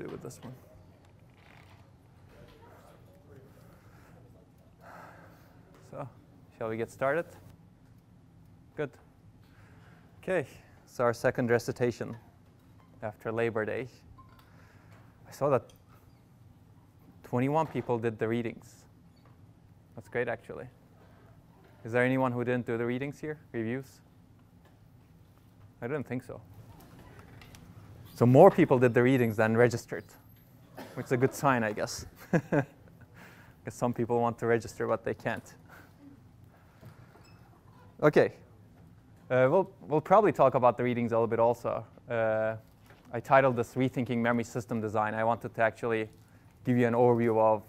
do with this one. So, shall we get started? Good. Okay, so our second recitation after Labor Day. I saw that 21 people did the readings. That's great, actually. Is there anyone who didn't do the readings here? Reviews? I didn't think so. So more people did the readings than registered, which is a good sign, I guess. Because some people want to register, but they can't. Okay. Uh, we'll, we'll probably talk about the readings a little bit also. Uh, I titled this Rethinking Memory System Design. I wanted to actually give you an overview of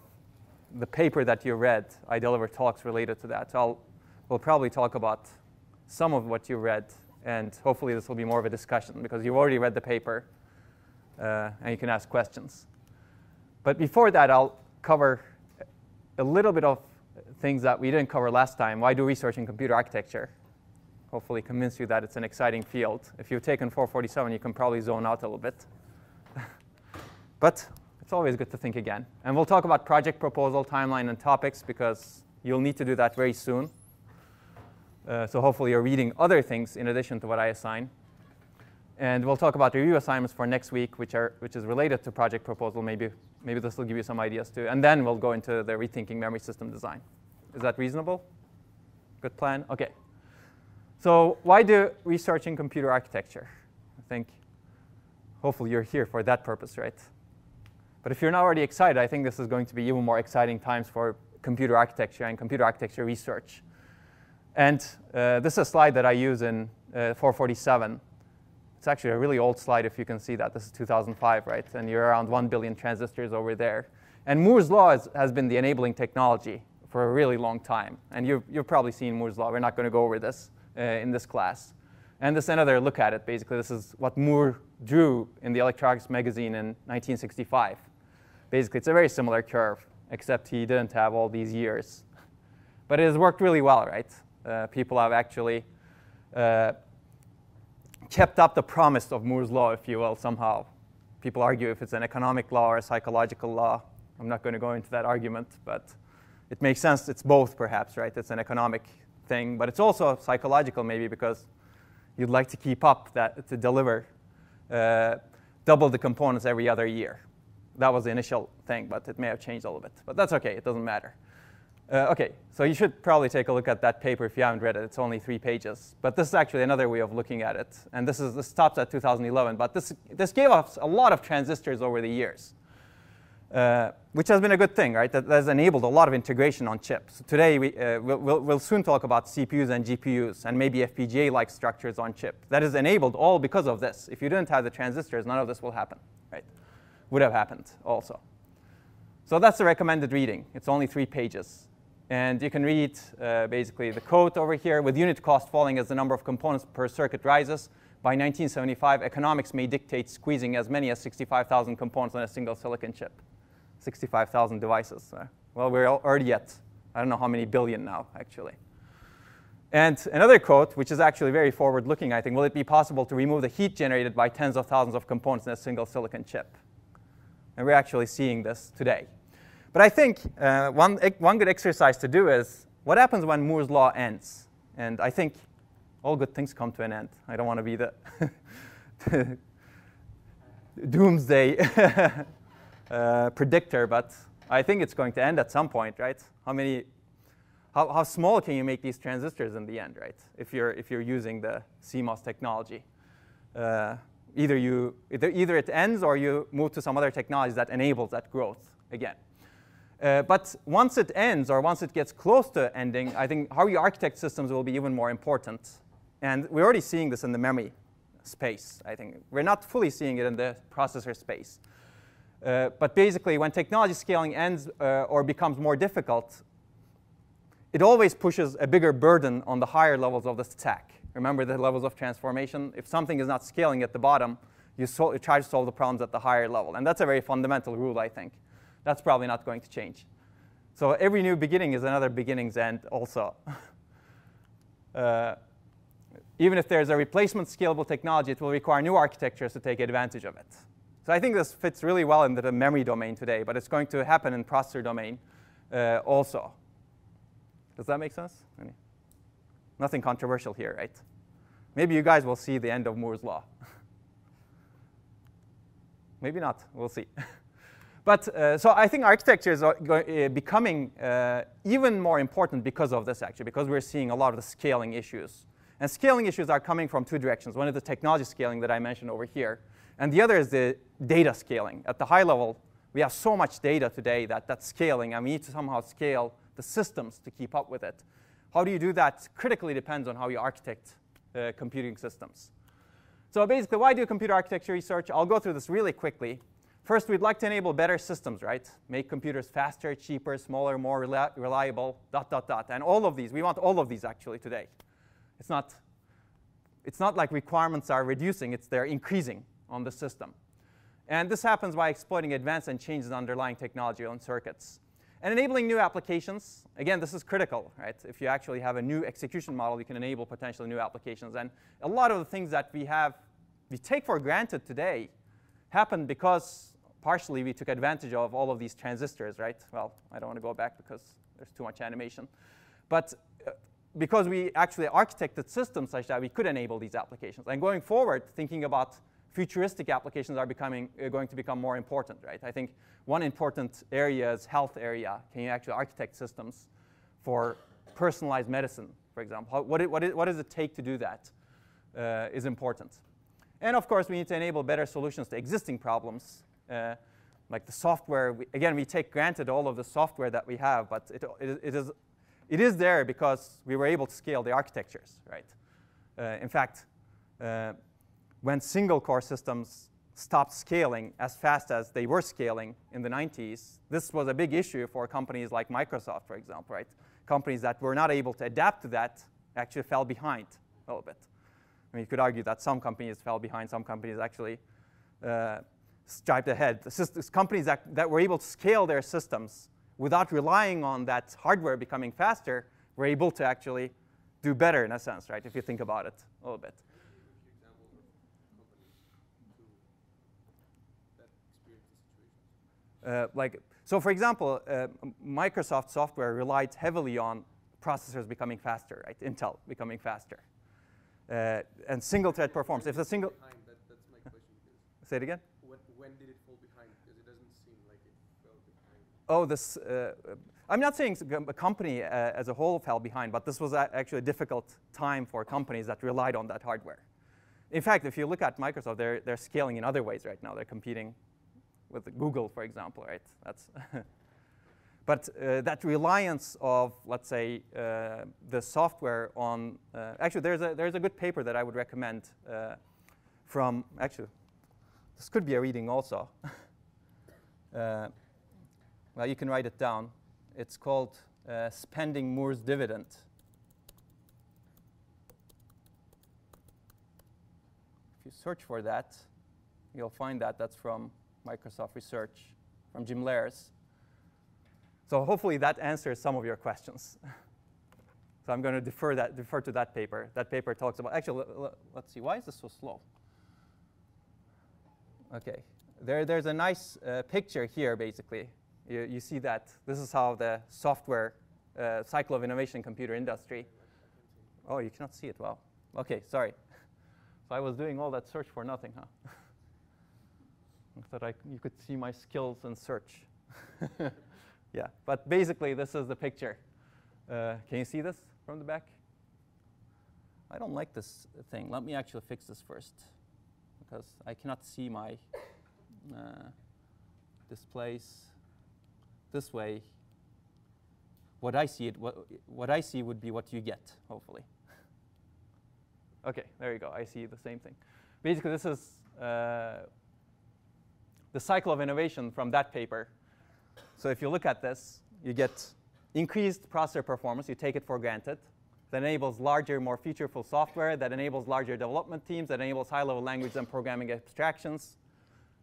the paper that you read. I deliver talks related to that. So I'll, we'll probably talk about some of what you read, and hopefully this will be more of a discussion because you've already read the paper, and you can ask questions. But before that, I'll cover a little bit of things that we didn't cover last time. Why do research in computer architecture? Hopefully convince you that it's an exciting field. If you've taken 447, you can probably zone out a little bit. but it's always good to think again. And we'll talk about project proposal, timeline, and topics because you'll need to do that very soon. Uh, so hopefully you're reading other things in addition to what I assign. And we'll talk about review assignments for next week, which, are, which is related to project proposal. Maybe, maybe this will give you some ideas too. And then we'll go into the rethinking memory system design. Is that reasonable? Good plan? OK. So why do research in computer architecture? I think hopefully you're here for that purpose, right? But if you're not already excited, I think this is going to be even more exciting times for computer architecture and computer architecture research. And uh, this is a slide that I use in uh, 447. It's actually a really old slide if you can see that. This is 2005, right? And you're around 1 billion transistors over there. And Moore's law is, has been the enabling technology for a really long time. And you've, you've probably seen Moore's law. We're not going to go over this uh, in this class. And this is another look at it, basically. This is what Moore drew in the Electronics magazine in 1965. Basically, it's a very similar curve, except he didn't have all these years. But it has worked really well, right? Uh, people have actually uh, kept up the promise of Moore's law, if you will, somehow. People argue if it's an economic law or a psychological law. I'm not going to go into that argument, but it makes sense. It's both, perhaps, right? It's an economic thing, but it's also psychological, maybe, because you'd like to keep up that to deliver uh, double the components every other year. That was the initial thing, but it may have changed a little bit. But that's OK. It doesn't matter. Uh, OK, so you should probably take a look at that paper if you haven't read it. It's only three pages. But this is actually another way of looking at it. And this, is, this stops at 2011. But this, this gave us a lot of transistors over the years, uh, which has been a good thing, right? That, that has enabled a lot of integration on chips. Today, we, uh, we'll, we'll, we'll, soon talk about CPUs and GPUs and maybe FPGA-like structures on chip. That is enabled all because of this. If you didn't have the transistors, none of this will happen, right? Would have happened also. So that's the recommended reading. It's only three pages. And you can read uh, basically the code over here. With unit cost falling as the number of components per circuit rises, by 1975, economics may dictate squeezing as many as 65,000 components on a single silicon chip. 65,000 devices. Uh, well, we're already at, I don't know how many billion now, actually. And another quote, which is actually very forward-looking, I think, will it be possible to remove the heat generated by tens of thousands of components in a single silicon chip? And we're actually seeing this today. But I think uh, one, one good exercise to do is, what happens when Moore's law ends? And I think all good things come to an end. I don't want to be the doomsday uh, predictor, but I think it's going to end at some point, right? How many, how, how small can you make these transistors in the end, right? If you're, if you're using the CMOS technology. Uh, either, you, either, either it ends or you move to some other technology that enables that growth again. Uh, but once it ends, or once it gets close to ending, I think how you architect systems will be even more important. And we're already seeing this in the memory space, I think. We're not fully seeing it in the processor space. Uh, but basically, when technology scaling ends uh, or becomes more difficult, it always pushes a bigger burden on the higher levels of the stack. Remember the levels of transformation? If something is not scaling at the bottom, you, you try to solve the problems at the higher level. And that's a very fundamental rule, I think. That's probably not going to change. So every new beginning is another beginning's end also. uh, even if there's a replacement scalable technology, it will require new architectures to take advantage of it. So I think this fits really well into the memory domain today, but it's going to happen in processor domain uh, also. Does that make sense? Any? Nothing controversial here, right? Maybe you guys will see the end of Moore's law. Maybe not. We'll see. but uh, so I think architecture is uh, uh, becoming uh, even more important because of this, actually, because we're seeing a lot of the scaling issues. And scaling issues are coming from two directions. One is the technology scaling that I mentioned over here, and the other is the data scaling. At the high level, we have so much data today that that's scaling, and we need to somehow scale the systems to keep up with it. How do you do that critically depends on how you architect uh, computing systems. So basically, why do computer architecture research? I'll go through this really quickly. First, we'd like to enable better systems, right? Make computers faster, cheaper, smaller, more reliable, dot, dot, dot. And all of these, we want all of these actually today. It's not, it's not like requirements are reducing, it's they're increasing on the system. And this happens by exploiting advanced and changes in underlying technology on circuits. And enabling new applications, again, this is critical, right? If you actually have a new execution model, you can enable potentially new applications. And a lot of the things that we have, we take for granted today, happened because partially we took advantage of all of these transistors, right? Well, I don't want to go back because there's too much animation. But uh, because we actually architected systems such that we could enable these applications. And going forward, thinking about futuristic applications are becoming, uh, going to become more important, right? I think one important area is health area. Can you actually architect systems for personalized medicine, for example? How, what, what, what does it take to do that uh, is important. And of course, we need to enable better solutions to existing problems, uh, like the software. We, again, we take granted all of the software that we have, but it, it, is, it is there because we were able to scale the architectures, right? Uh, in fact, uh, when single core systems stopped scaling as fast as they were scaling in the 90s, this was a big issue for companies like Microsoft, for example, right? Companies that were not able to adapt to that actually fell behind a little bit. I mean, you could argue that some companies fell behind, some companies actually uh, striped ahead. The systems, companies that, that were able to scale their systems without relying on that hardware becoming faster were able to actually do better in a sense, right, if you think about it a little bit. Uh, like, so for example, uh, Microsoft software relied heavily on processors becoming faster, right? Intel becoming faster. Uh, and single thread performance. If the single. That, that's my question. Say it again? When, did it fall behind? Because it doesn't seem like it fell behind. Oh, this. Uh, I'm not saying a company uh, as a whole fell behind, but this was actually a difficult time for companies that relied on that hardware. In fact, if you look at Microsoft, they're, they're scaling in other ways right now. They're competing with Google, for example, right? That's but uh, that reliance of, let's say, uh, the software on, uh, actually, there's a, there's a good paper that I would recommend uh, from, actually, this could be a reading also. Uh, well, you can write it down. It's called uh, Spending Moore's Dividend. If you search for that, you'll find that that's from Microsoft Research from Jim Larus. So hopefully that answers some of your questions. so I'm going to defer, that, defer to that paper. That paper talks about, actually, let's see, why is this so slow? OK, there, there's a nice uh, picture here, basically. You, you see that this is how the software uh, cycle of innovation computer industry. Oh, you cannot see it well. OK, sorry. So I was doing all that search for nothing, huh? I thought I, you could see my skills in search. yeah, but basically this is the picture. Uh, can you see this from the back? I don't like this thing. Let me actually fix this first because I cannot see my uh, displays this way. What I see it, what, what I see would be what you get, hopefully. okay, there you go. I see the same thing. Basically, this is uh, the cycle of innovation from that paper. So if you look at this, you get increased processor performance. You take it for granted. That enables larger, more featureful software. That enables larger development teams. That enables high-level language and programming abstractions.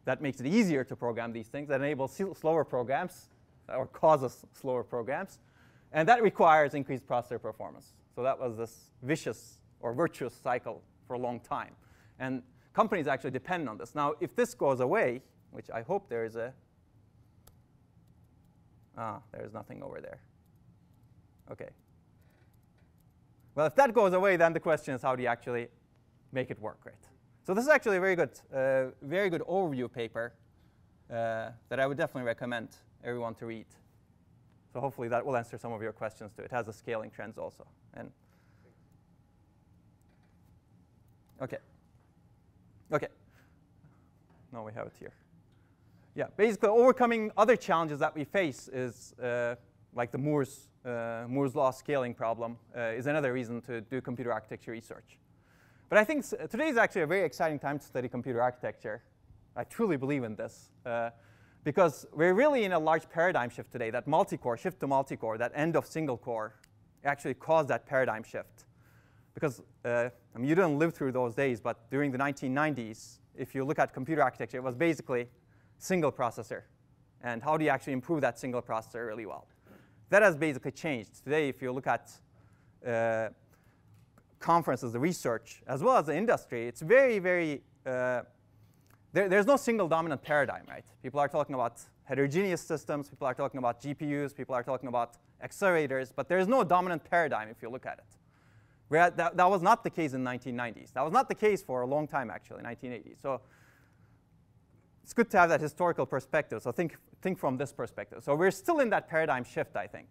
That makes it easier to program these things. That enables slower programs or causes slower programs. And that requires increased processor performance. So that was this vicious or virtuous cycle for a long time. And companies actually depend on this. Now, if this goes away, which I hope there is a, ah, there's nothing over there. Okay. Well, if that goes away, then the question is how do you actually make it work, right? So this is actually a very good, uh, very good overview paper uh, that I would definitely recommend everyone to read. So hopefully that will answer some of your questions too. It has the scaling trends also. And okay. Okay. Now we have it here. Yeah, basically overcoming other challenges that we face is uh, like the Moore's, uh, Moore's law scaling problem uh, is another reason to do computer architecture research. But I think today is actually a very exciting time to study computer architecture. I truly believe in this. Uh, because we're really in a large paradigm shift today. That multi-core, shift to multi-core, that end of single core actually caused that paradigm shift. Because uh, I mean, you didn't live through those days, but during the 1990s, if you look at computer architecture, it was basically single processor. And how do you actually improve that single processor really well? That has basically changed. Today, if you look at uh, conferences, the research, as well as the industry, it's very, very, uh, there, there's no single dominant paradigm, right? People are talking about heterogeneous systems, people are talking about GPUs, people are talking about accelerators, but there's no dominant paradigm if you look at it. That, that was not the case in 1990s. That was not the case for a long time, actually, 1980s. So it's good to have that historical perspective. So think, think from this perspective. So we're still in that paradigm shift, I think.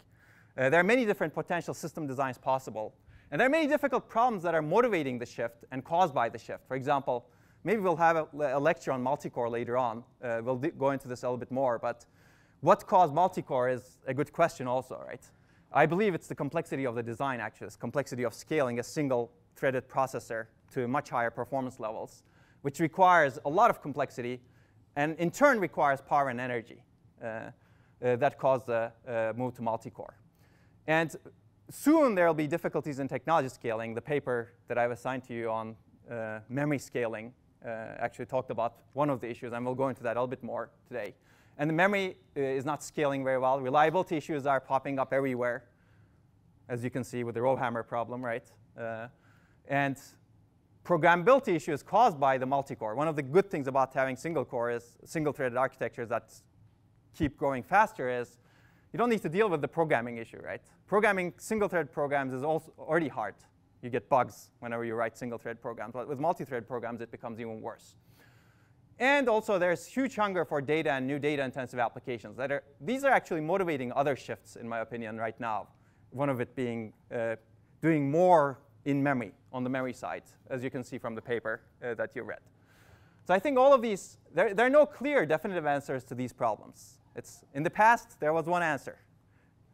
Uh, there are many different potential system designs possible. And there are many difficult problems that are motivating the shift and caused by the shift. For example, maybe we'll have a, a lecture on multi-core later on. Uh, we'll go into this a little bit more. But what caused multi-core is a good question also, right? I believe it's the complexity of the design, actually, it's complexity of scaling a single threaded processor to much higher performance levels, which requires a lot of complexity and in turn requires power and energy uh, uh, that cause the uh, move to multi-core. And soon there will be difficulties in technology scaling. The paper that I've assigned to you on uh, memory scaling uh, actually talked about one of the issues, and we'll go into that a little bit more today. And the memory uh, is not scaling very well. Reliability issues are popping up everywhere, as you can see with the Rowhammer problem, right? And programmability issue is caused by the multi-core. One of the good things about having single core is single-threaded architectures that keep growing faster is you don't need to deal with the programming issue, right? Programming single-thread programs is also already hard. You get bugs whenever you write single-thread programs. But with multi-thread programs, it becomes even worse. And also, there's huge hunger for data and new data-intensive applications. That are, these are actually motivating other shifts, in my opinion, right now. One of it being uh, doing more in memory, on the memory side, as you can see from the paper uh, that you read. So I think all of these, there, there are no clear, definitive answers to these problems. It's, in the past, there was one answer.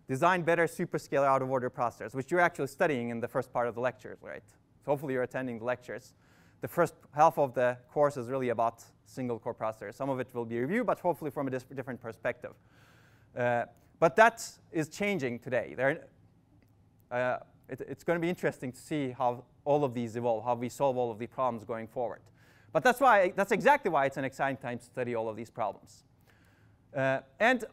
Design better superscalar out-of-order processors, which you're actually studying in the first part of the lectures, right? So hopefully you're attending the lectures. The first half of the course is really about single core processors. Some of it will be reviewed, but hopefully from a different perspective. Uh, but that is changing today. There, uh, it, it's going to be interesting to see how all of these evolve, how we solve all of the problems going forward. But that's why that's exactly why it's an exciting time to study all of these problems. Uh, and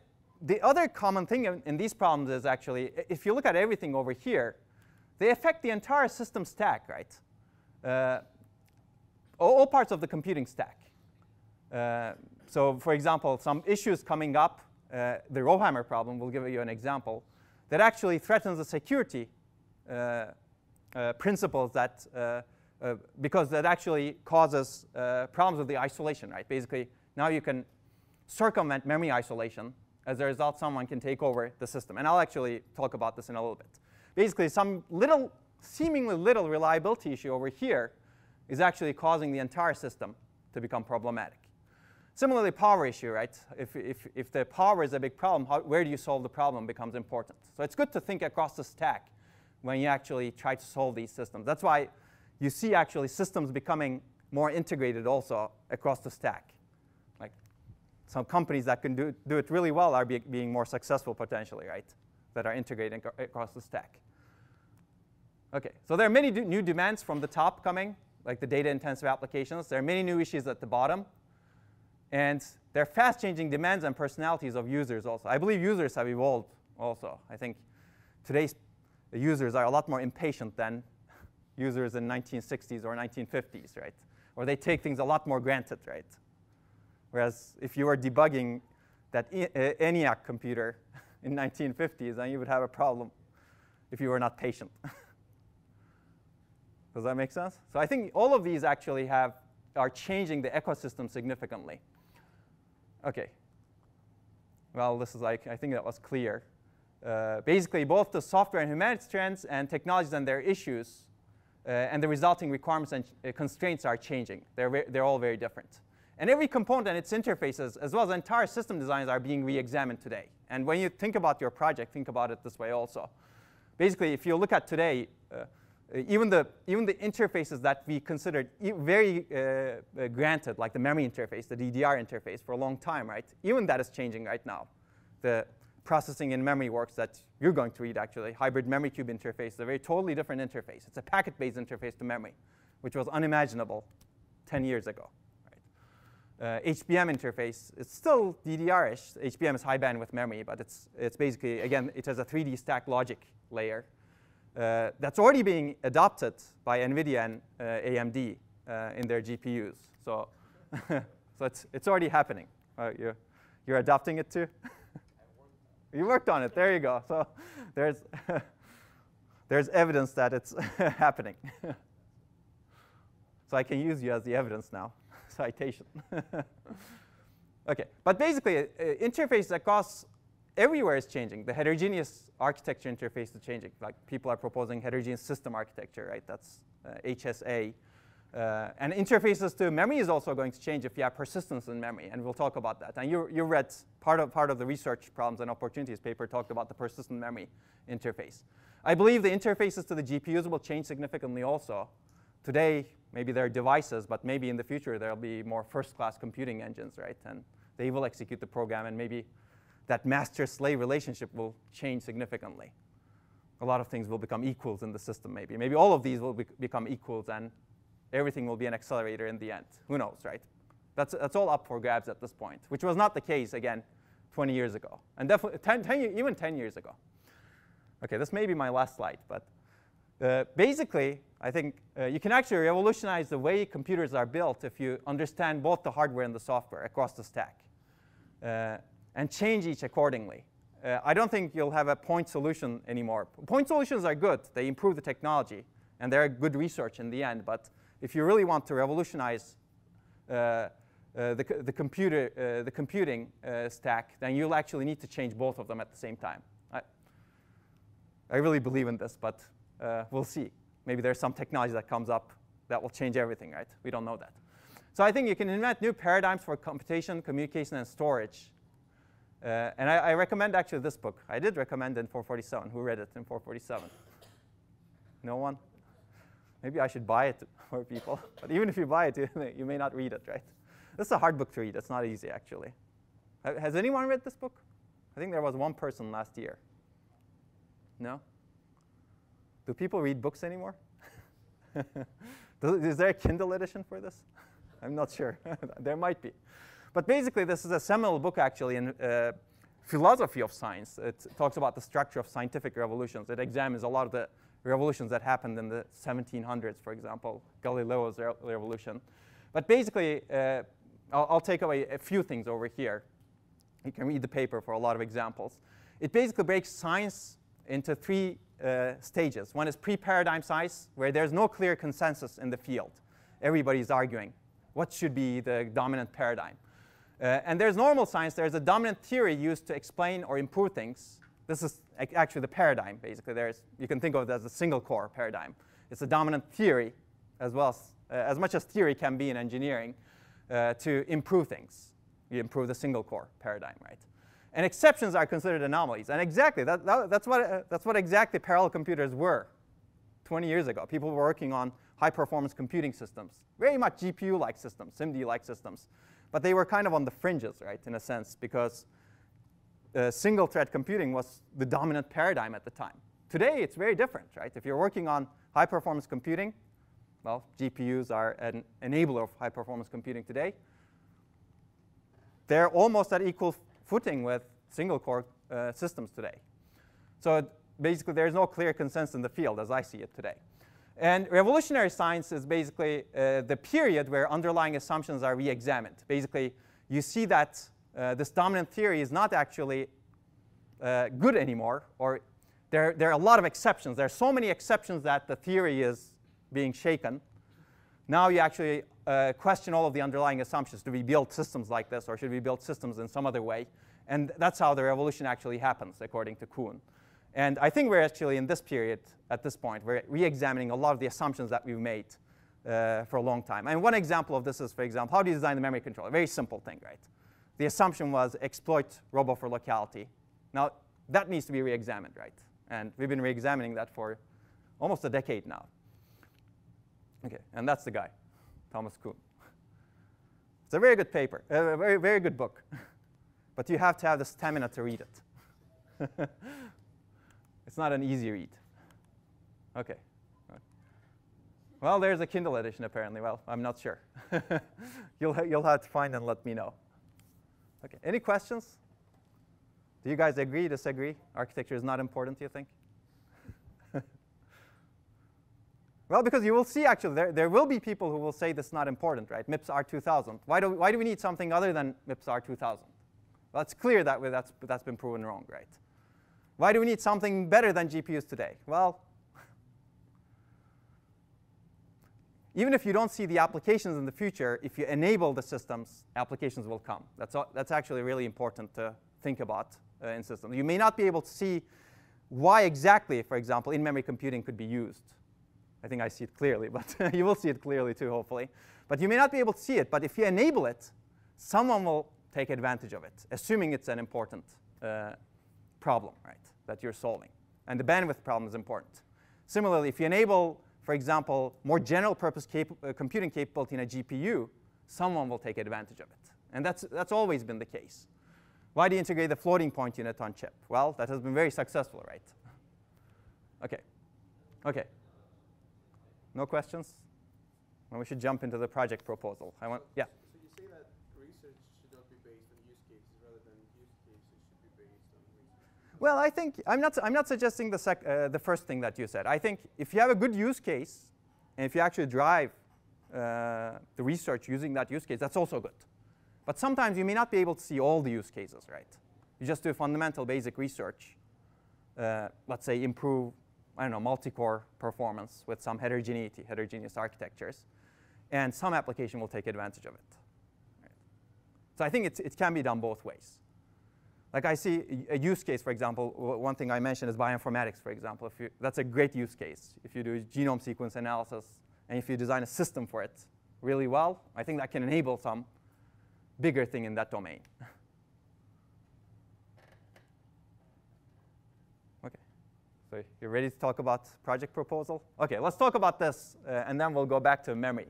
the other common thing in, in, these problems is actually, if you look at everything over here, they affect the entire system stack, right? Uh, all, all parts of the computing stack. Uh, so for example, some issues coming up, uh, the Rowhammer problem, we'll give you an example, that actually threatens the security uh, uh principles that, uh, because that actually causes problems with the isolation, right? Basically, now you can circumvent memory isolation. As a result, someone can take over the system. And I'll actually talk about this in a little bit. Basically, some little, seemingly little reliability issue over here is actually causing the entire system to become problematic. Similarly, power issue, right? If, if, if the power is a big problem, how, where do you solve the problem becomes important. So it's good to think across the stack when you actually try to solve these systems. That's why you see actually systems becoming more integrated also across the stack. Like some companies that can do, do it really well are be, being more successful potentially, right? That are integrating across the stack. OK, so there are many new demands from the top coming, like the data-intensive applications. There are many new issues at the bottom. And there are fast-changing demands and personalities of users also. I believe users have evolved also. I think today's users are a lot more impatient than users in 1960s or 1950s, right? or they take things a lot more granted, right? Whereas if you were debugging that ENIAC computer in 1950s, then you would have a problem if you were not patient. Does that make sense? So I think all of these actually have are changing the ecosystem significantly. Okay. Well, this is like I think that was clear. Uh, basically, both the software and humanities trends and technologies and their issues uh, and the resulting requirements and uh, constraints are changing. They're, they're all very different. And every component and its interfaces, as well as entire system designs, are being re-examined today. And when you think about your project, think about it this way also. Basically, if you look at today, uh, even, the, even the interfaces that we considered very uh, granted, like the memory interface, the DDR interface, for a long time, right? Even that is changing right now. The processing in memory works that you're going to read, actually, hybrid memory cube interface, is a very totally different interface. It's a packet-based interface to memory, which was unimaginable 10 years ago uh, HBM interface. It's still DDR-ish. HBM is high bandwidth memory, but it's, it's basically, again, it has a 3D stack logic layer uh, that's already being adopted by NVIDIA and uh, AMD uh, in their GPUs. So, so it's, it's already happening. Uh, you're, you're adopting it too? you worked on it. There you go. So there's, there's evidence that it's happening. so I can use you as the evidence now citation. okay, but basically, uh, interface across everywhere is changing. The heterogeneous architecture interface is changing. Like people are proposing heterogeneous system architecture, right? That's uh, HSA. Uh, and interfaces to memory is also going to change if you have persistence in memory, and we'll talk about that. And you, you read part of, part of the research problems and opportunities paper talked about the persistent memory interface. I believe the interfaces to the GPUs will change significantly also. Today, maybe they're devices, but maybe in the future there'll be more first-class computing engines, right? And they will execute the program, and maybe that master-slave relationship will change significantly. A lot of things will become equals in the system, maybe. Maybe all of these will be become equals, and everything will be an accelerator in the end. Who knows, right? That's, that's all up for grabs at this point, which was not the case, again, 20 years ago. And definitely 10, 10, even 10 years ago. OK, this may be my last slide, but uh, basically, I think uh, you can actually revolutionize the way computers are built if you understand both the hardware and the software across the stack uh, and change each accordingly. Uh, I don't think you'll have a point solution anymore. Point solutions are good. They improve the technology, and they're good research in the end. But if you really want to revolutionize uh, uh, the, the, computer, the computing stack, then you'll actually need to change both of them at the same time. I, I really believe in this, but uh, we'll see. Maybe there's some technology that comes up that will change everything, right? We don't know that. So I think you can invent new paradigms for computation, communication, and storage. Uh, and I, I, recommend actually this book. I did recommend it in 447. Who read it in 447? No one? Maybe I should buy it for people. But even if you buy it, you may not read it, right? This is a hard book to read. It's not easy, actually. Has anyone read this book? I think there was one person last year. No? Do people read books anymore? Is there a Kindle edition for this? I'm not sure. there might be. But basically, this is a seminal book, actually, in uh, philosophy of science. It talks about the structure of scientific revolutions. It examines a lot of the revolutions that happened in the 1700s, for example, Galileo's re revolution. But basically, uh, I'll, I'll, take away a few things over here. You can read the paper for a lot of examples. It basically breaks science into three uh, stages. One is pre-paradigm science, where there's no clear consensus in the field. Everybody's arguing what should be the dominant paradigm. Uh, and there's normal science. There's a dominant theory used to explain or improve things. This is actually the paradigm, basically. There's, you can think of it as a single core paradigm. It's a dominant theory, as well as, uh, as much as theory can be in engineering, uh, to improve things. You improve the single core paradigm, right? And exceptions are considered anomalies. And exactly, that, that, that's, what, uh, that's what exactly parallel computers were 20 years ago. People were working on high performance computing systems, very much GPU-like systems, SIMD-like systems. But they were kind of on the fringes, right, in a sense, because uh, single thread computing was the dominant paradigm at the time. Today, it's very different, right? If you're working on high performance computing, well, GPUs are an enabler of high performance computing today. They're almost at equal footing with single core uh, systems today. So basically, there's no clear consensus in the field as I see it today. And revolutionary science is basically uh, the period where underlying assumptions are re-examined. Basically, you see that uh, this dominant theory is not actually uh, good anymore, or there, there are a lot of exceptions. There are so many exceptions that the theory is being shaken. Now you actually uh, question all of the underlying assumptions. Do we build systems like this, or should we build systems in some other way? And that's how the revolution actually happens, according to Kuhn. And I think we're actually in this period, at this point, we're re-examining a lot of the assumptions that we've made uh, for a long time. And one example of this is, for example, how do you design the memory controller? Very simple thing, right? The assumption was exploit row buffer locality. Now, that needs to be re-examined, right? And we've been re-examining that for almost a decade now. Okay, and that's the guy, Thomas Kuhn. It's a very good paper, a very, very good book. but you have to have the stamina to read it. it's not an easy read. Okay. Well, there's a Kindle edition apparently. Well, I'm not sure. you'll, you'll have to find and let me know. Okay, any questions? Do you guys agree, disagree? Architecture is not important, do you think? Well, because you will see actually, there, there will be people who will say this is not important, right? MIPS R2000. Why do, why do we need something other than MIPS R2000? Well, it's clear that that's, that's been proven wrong, right? Why do we need something better than GPUs today? Well, even if you don't see the applications in the future, if you enable the systems, applications will come. That's, that's actually really important to think about uh, in systems. You may not be able to see why exactly, for example, in-memory computing could be used. I think I see it clearly, but you will see it clearly too, hopefully. But you may not be able to see it, but if you enable it, someone will take advantage of it, assuming it's an important uh, problem, right, that you're solving. And the bandwidth problem is important. Similarly, if you enable, for example, more general purpose cap uh, computing capability in a GPU, someone will take advantage of it. And that's, that's always been the case. Why do you integrate the floating point unit on chip? Well, that has been very successful, right? OK. OK. No questions? Well, we should jump into the project proposal. I want, yeah. So you say that research should not be based on use cases rather than use cases should be based on research. Well, I think I'm not, I'm not suggesting the, uh, the first thing that you said. I think if you have a good use case, and if you actually drive uh, the research using that use case, that's also good. But sometimes you may not be able to see all the use cases, right? You just do fundamental basic research, uh, let's say improve I don't know, multi-core performance with some heterogeneity, heterogeneous architectures. And some application will take advantage of it. Right? So I think it can be done both ways. Like I see a use case, for example, one thing I mentioned is bioinformatics, for example. If you, that's a great use case. If you do genome sequence analysis and if you design a system for it really well, I think that can enable some bigger thing in that domain. Okay, so you're ready to talk about project proposal? OK, let's talk about this, uh, and then we'll go back to memory.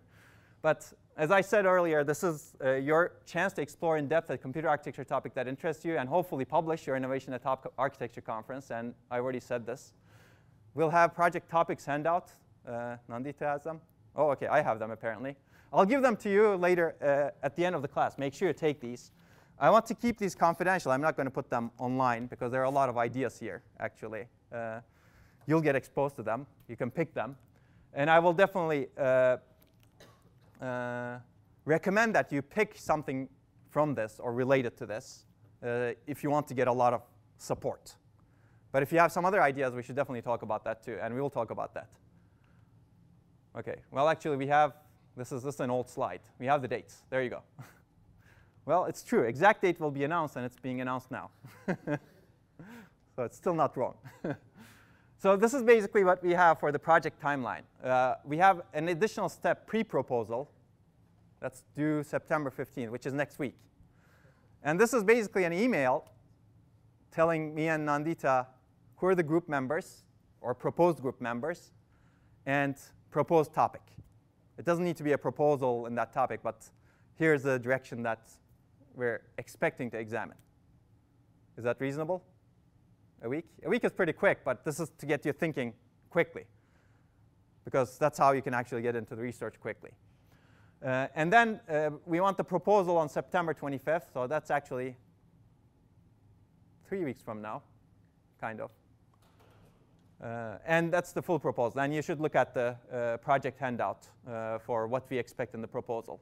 But as I said earlier, this is uh, your chance to explore in depth a computer architecture topic that interests you and hopefully publish your innovation at Top Architecture Conference. And I already said this. We'll have project topics handout. Uh, Nandita has them. Oh, OK, I have them apparently. I'll give them to you later uh, at the end of the class. Make sure you take these. I want to keep these confidential. I'm not going to put them online because there are a lot of ideas here, actually. Uh, you'll get exposed to them. You can pick them. And I will definitely uh, recommend that you pick something from this or related to this uh, if you want to get a lot of support. But if you have some other ideas, we should definitely talk about that too, and we will talk about that. OK, well, actually, we have this is, this is an old slide. We have the dates. There you go. well, it's true. Exact date will be announced, and it's being announced now. so it's still not wrong. So this is basically what we have for the project timeline. Uh, we have an additional step pre-proposal that's due September 15th, which is next week. And this is basically an email telling me and Nandita who are the group members or proposed group members and proposed topic. It doesn't need to be a proposal in that topic, but here's the direction that we're expecting to examine. Is that reasonable? A week. A week is pretty quick, but this is to get you thinking quickly, because that's how you can actually get into the research quickly. Uh, and then uh, we want the proposal on September 25th, so that's actually three weeks from now, kind of. Uh, and that's the full proposal. And you should look at the uh, project handout uh, for what we expect in the proposal.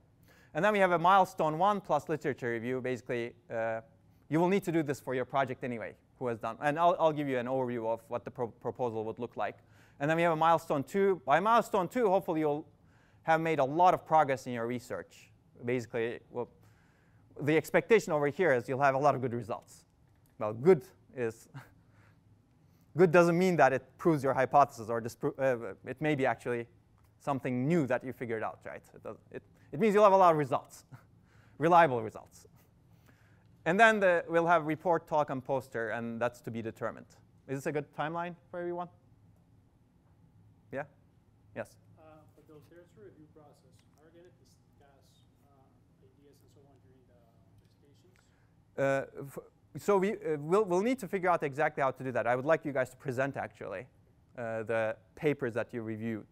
And then we have a milestone one plus literature review. Basically, uh, you will need to do this for your project anyway, who has done. And I'll, I'll give you an overview of what the pro proposal would look like. And then we have a milestone two. By milestone two, hopefully you'll have made a lot of progress in your research. Basically, well, the expectation over here is you'll have a lot of good results. Well, good is good doesn't mean that it proves your hypothesis or uh, it may be actually something new that you figured out, right? It, does, it, it means you'll have a lot of results, reliable results. And then the, we'll have report, talk, and poster, and that's to be determined. Is this a good timeline for everyone? Yeah? Yes? Uh, for the literature review process, are going to discuss uh, ideas and so on during the presentations? Uh, so we, uh, we'll, we'll need to figure out exactly how to do that. I would like you guys to present, actually, uh, the papers that you reviewed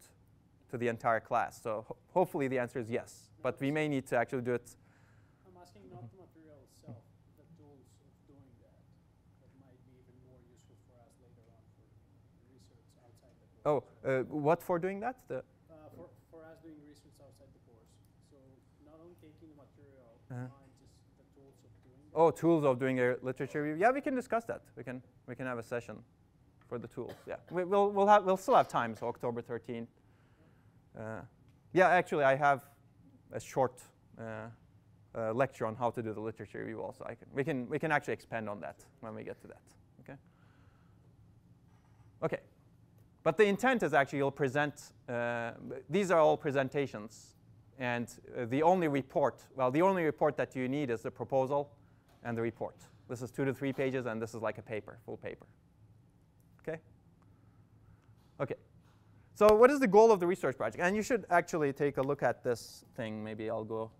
to the entire class. So ho hopefully the answer is yes. But we may need to actually do it. I'm asking not the material itself, the tools of doing that. That might be even more useful for us later on for research outside the course. Oh, uh, what for doing that? The, uh, for, for us doing research outside the course. So not only taking the material, -huh. just the tools of doing that. Oh, tools of doing a literature review. Yeah, we can discuss that. We can we can have a session for the tools. Yeah, we, will we'll have we'll still have time. So October 13. Uh, yeah, actually, I have a short uh, uh, lecture on how to do the literature review also. I can, we, can, we can actually expand on that when we get to that. Okay. Okay. But the intent is actually you'll present, uh, these are all presentations. And uh, the only report, well, the only report that you need is the proposal and the report. This is two to three pages, and this is like a paper, full paper. Okay? Okay. So what is the goal of the research project? And you should actually take a look at this thing. Maybe I'll go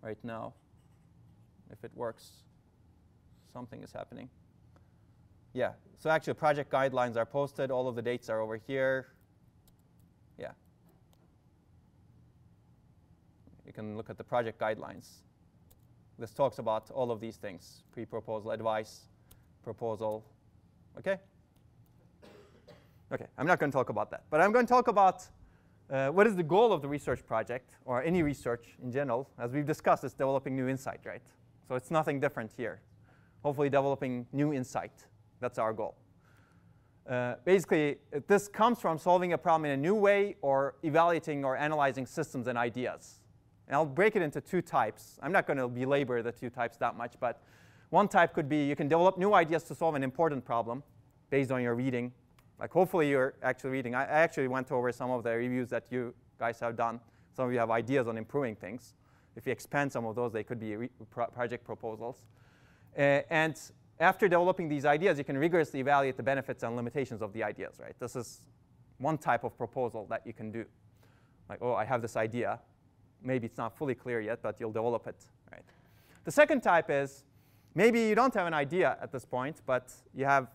right now. If it works, something is happening. Yeah, so actually project guidelines are posted. All of the dates are over here. Yeah. You can look at the project guidelines. This talks about all of these things, pre-proposal advice, proposal, okay? Okay, I'm not going to talk about that. But I'm going to talk about uh, what is the goal of the research project, or any research in general. As we've discussed, it's developing new insight, right? So it's nothing different here. Hopefully developing new insight. That's our goal. Uh, basically, this comes from solving a problem in a new way or evaluating or analyzing systems and ideas. And I'll break it into two types. I'm not going to belabor the two types that much, but one type could be you can develop new ideas to solve an important problem based on your reading like hopefully you're actually reading. I, actually went over some of the reviews that you guys have done. Some of you have ideas on improving things. If you expand some of those, they could be pro project proposals. Uh, and after developing these ideas, you can rigorously evaluate the benefits and limitations of the ideas, right? This is one type of proposal that you can do. Like, oh, I have this idea. Maybe it's not fully clear yet, but you'll develop it, right? The second type is maybe you don't have an idea at this point, but you have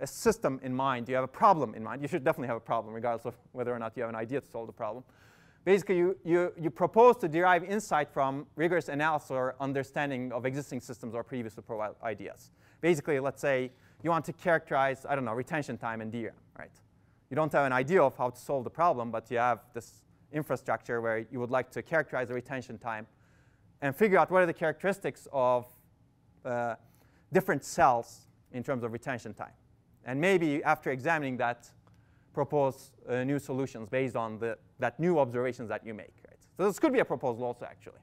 a system in mind, you have a problem in mind. You should definitely have a problem, regardless of whether or not you have an idea to solve the problem. Basically, you, you, you propose to derive insight from rigorous analysis or understanding of existing systems or previously provided ideas. Basically, let's say you want to characterize, I don't know, retention time in DRAM, right? You don't have an idea of how to solve the problem, but you have this infrastructure where you would like to characterize the retention time and figure out what are the characteristics of uh, different cells in terms of retention time. And maybe after examining that, propose uh, new solutions based on the, that new observations that you make. Right? So this could be a proposal also, actually.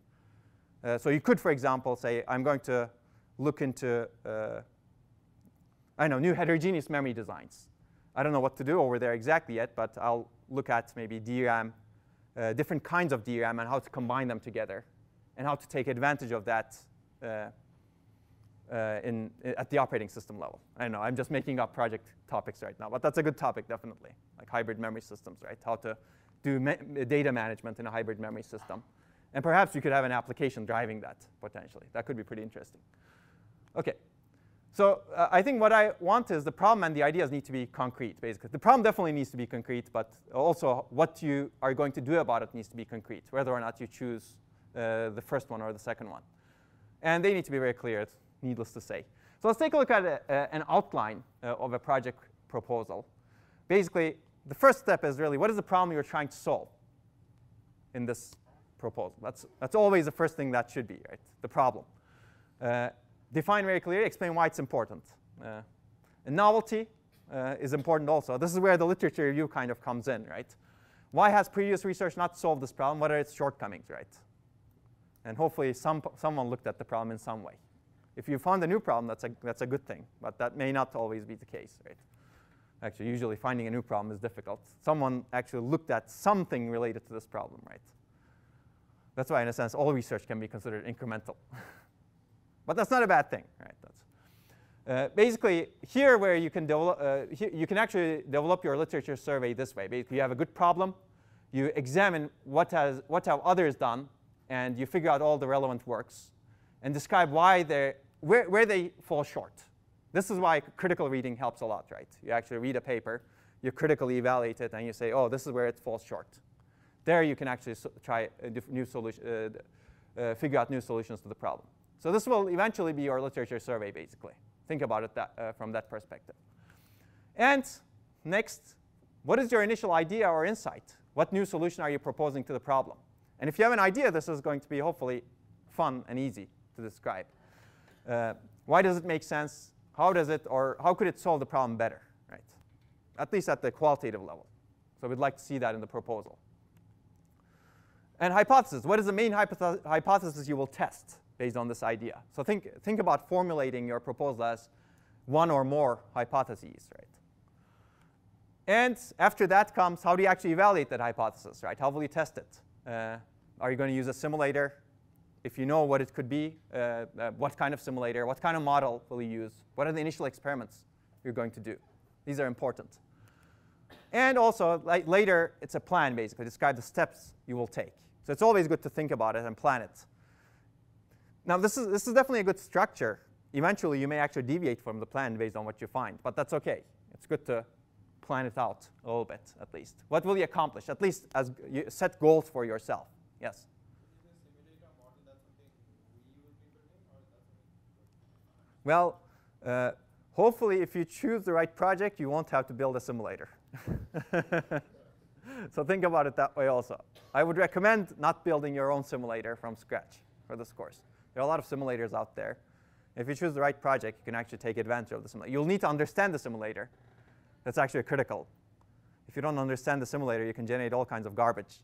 Uh, so you could, for example, say, I'm going to look into, uh, I know, new heterogeneous memory designs. I don't know what to do over there exactly yet, but I'll look at maybe DRAM, uh, different kinds of DRAM and how to combine them together and how to take advantage of that uh, uh, in, at the operating system level. I know, I'm just making up project topics right now, but that's a good topic, definitely, like hybrid memory systems, right? How to do data management in a hybrid memory system. And perhaps you could have an application driving that, potentially. That could be pretty interesting. OK. So uh, I think what I want is the problem and the ideas need to be concrete, basically. The problem definitely needs to be concrete, but also what you are going to do about it needs to be concrete, whether or not you choose uh, the first one or the second one. And they need to be very clear needless to say. So let's take a look at a, a, an outline uh, of a project proposal. basically, the first step is really what is the problem you're trying to solve in this proposal? That's, that's always the first thing that should be, right? The problem. Define very clearly, explain why it's important. Uh, and novelty uh, is important also. This is where the literature review kind of comes in, right? Why has previous research not solved this problem? What are its shortcomings, right? And hopefully some, someone looked at the problem in some way. If you found a new problem, that's a, that's a good thing, but that may not always be the case, right? Actually, usually finding a new problem is difficult. Someone actually looked at something related to this problem, right? That's why, in a sense, all research can be considered incremental. but that's not a bad thing, right? That's, uh, basically, here where you can, develop, uh, you can actually develop your literature survey this way. Basically, you have a good problem, you examine what, has, what have others done, and you figure out all the relevant works, and describe why they're, where, where they fall short. This is why critical reading helps a lot, right? You actually read a paper, you critically evaluate it, and you say, oh, this is where it falls short. There you can actually so try new solution, uh, uh, figure out new solutions to the problem. So this will eventually be your literature survey, basically. Think about it that, uh, from that perspective. And next, what is your initial idea or insight? What new solution are you proposing to the problem? And if you have an idea, this is going to be hopefully fun and easy to describe. Uh, why does it make sense? How does it, or how could it solve the problem better, right? At least at the qualitative level. So we'd like to see that in the proposal. And hypothesis. What is the main hypothesis you will test? Based on this idea. So think, think about formulating your proposal as one or more hypotheses, right? And after that comes how do you actually evaluate that hypothesis, right? How will you test it? Uh, are you going to use a simulator? If you know what it could be, uh, uh, what kind of simulator, what kind of model will you use? What are the initial experiments you're going to do? These are important. And also, like later, it's a plan, basically. Describe the steps you will take. So it's always good to think about it and plan it. Now, this is, this is definitely a good structure. Eventually, you may actually deviate from the plan based on what you find, but that's OK. It's good to plan it out a little bit, at least. What will you accomplish? At least as you set goals for yourself. Yes? Well, uh, hopefully, if you choose the right project, you won't have to build a simulator. so think about it that way also. I would recommend not building your own simulator from scratch for this course. There are a lot of simulators out there. If you choose the right project, you can actually take advantage of the simulator. You'll need to understand the simulator. That's actually critical. If you don't understand the simulator, you can generate all kinds of garbage.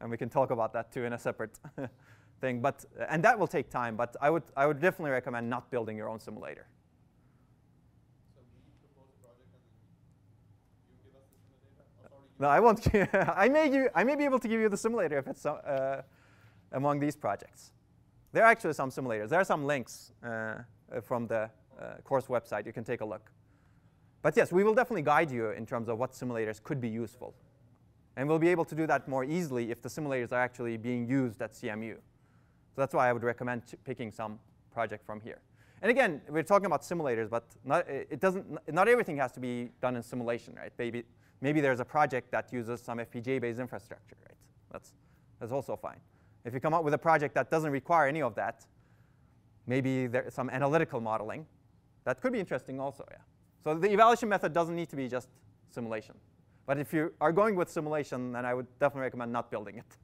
and we can talk about that too in a separate thing. But, and that will take time, but I would, I would definitely recommend not building your own simulator. No, I won't. I may give, I may be able to give you the simulator if it's uh, among these projects. There are actually some simulators. There are some links uh, uh, from the uh, course website. You can take a look. But yes, we will definitely guide you in terms of what simulators could be useful. And we'll be able to do that more easily if the simulators are actually being used at CMU. So that's why I would recommend picking some project from here. And again, we're talking about simulators, but not, it doesn't, not everything has to be done in simulation, right? Maybe, maybe there's a project that uses some FPGA-based infrastructure, right? That's, that's also fine. If you come up with a project that doesn't require any of that, maybe there's some analytical modeling, that could be interesting also, yeah. So the evaluation method doesn't need to be just simulation. But if you are going with simulation, then I would definitely recommend not building it.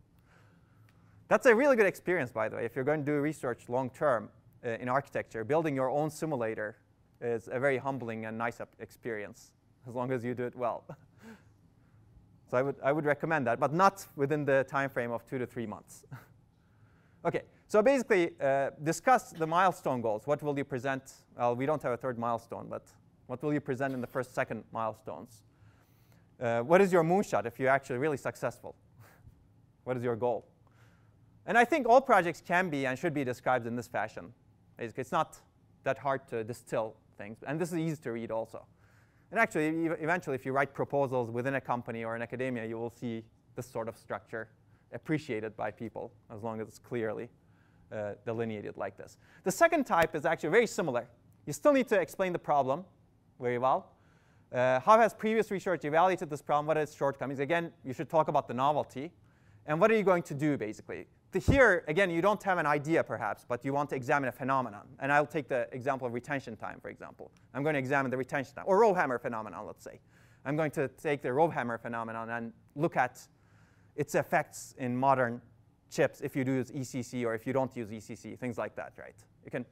That's a really good experience, by the way. If you're going to do research long term uh, in architecture, building your own simulator is a very humbling and nice experience, as long as you do it well. So I would, I would recommend that, but not within the time frame of two to three months. OK, so basically, uh, discuss the milestone goals. What will you present? Well, we don't have a third milestone, but what will you present in the first, second milestones? Uh, what is your moonshot if you're actually really successful? what is your goal? And I think all projects can be and should be described in this fashion. Basically, It's not that hard to distill things, and this is easy to read also. And actually, eventually, if you write proposals within a company or in academia, you will see this sort of structure appreciated by people as long as it's clearly uh, delineated like this. The second type is actually very similar. You still need to explain the problem very well. Uh, how has previous research evaluated this problem? What are its shortcomings? Again, you should talk about the novelty. And what are you going to do, basically? Here, again, you don't have an idea, perhaps, but you want to examine a phenomenon. And I'll take the example of retention time, for example. I'm going to examine the retention time, or row hammer phenomenon, let's say. I'm going to take the row hammer phenomenon and look at its effects in modern chips if you do use ECC or if you don't use ECC, things like that, right? You can,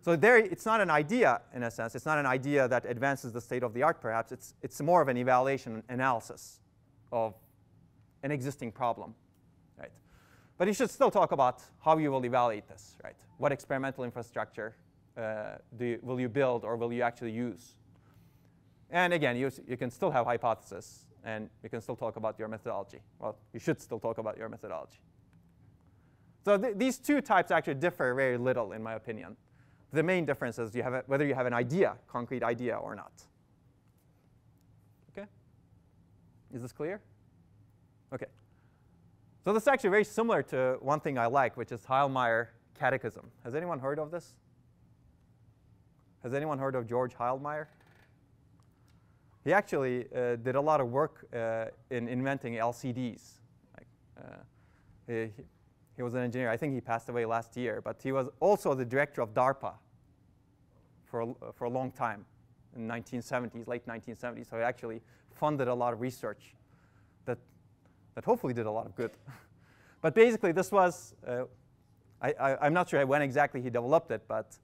so there, it's not an idea in a sense. It's not an idea that advances the state of the art, perhaps. It's, it's more of an evaluation analysis of an existing problem? But you should still talk about how you will evaluate this, right? What experimental infrastructure uh, you, will you build or will you actually use? And again, you, you can still have hypotheses and you can still talk about your methodology. Well, you should still talk about your methodology. So th these two types actually differ very little, in my opinion. The main difference is you have a, whether you have an idea, concrete idea, or not. Okay? Is this clear? Okay. So this is actually very similar to one thing I like, which is Heilmeier catechism. Has anyone heard of this? Has anyone heard of George Heilmeier? He actually uh, did a lot of work uh, in inventing LCDs. Like, uh, he, he was an engineer. I think he passed away last year, but he was also the director of DARPA for a, for a long time in 1970s, late 1970s. So he actually funded a lot of research that, that hopefully did a lot of good. but basically, this was, uh, I, am not sure when exactly he developed it, but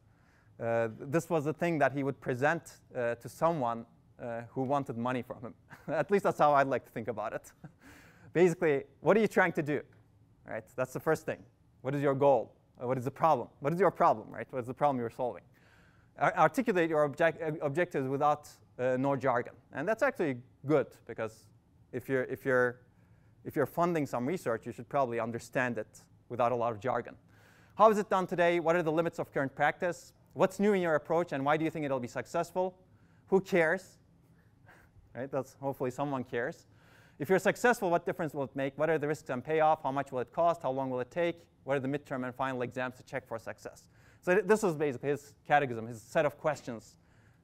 uh, this was the thing that he would present uh, to someone uh, who wanted money from him. At least that's how I'd like to think about it. Basically, what are you trying to do? Right? That's the first thing. What is your goal? Uh, what is the problem? What is your problem? Right? What is the problem you're solving? Ar articulate your object objectives without uh, no jargon, and that's actually good because if you're if you're if you're funding some research, you should probably understand it without a lot of jargon. How is it done today? What are the limits of current practice? What's new in your approach, and why do you think it'll be successful? Who cares? right? That's hopefully someone cares. If you're successful, what difference will it make? What are the risks and payoff? How much will it cost? How long will it take? What are the midterm and final exams to check for success? So this is basically his catechism, his set of questions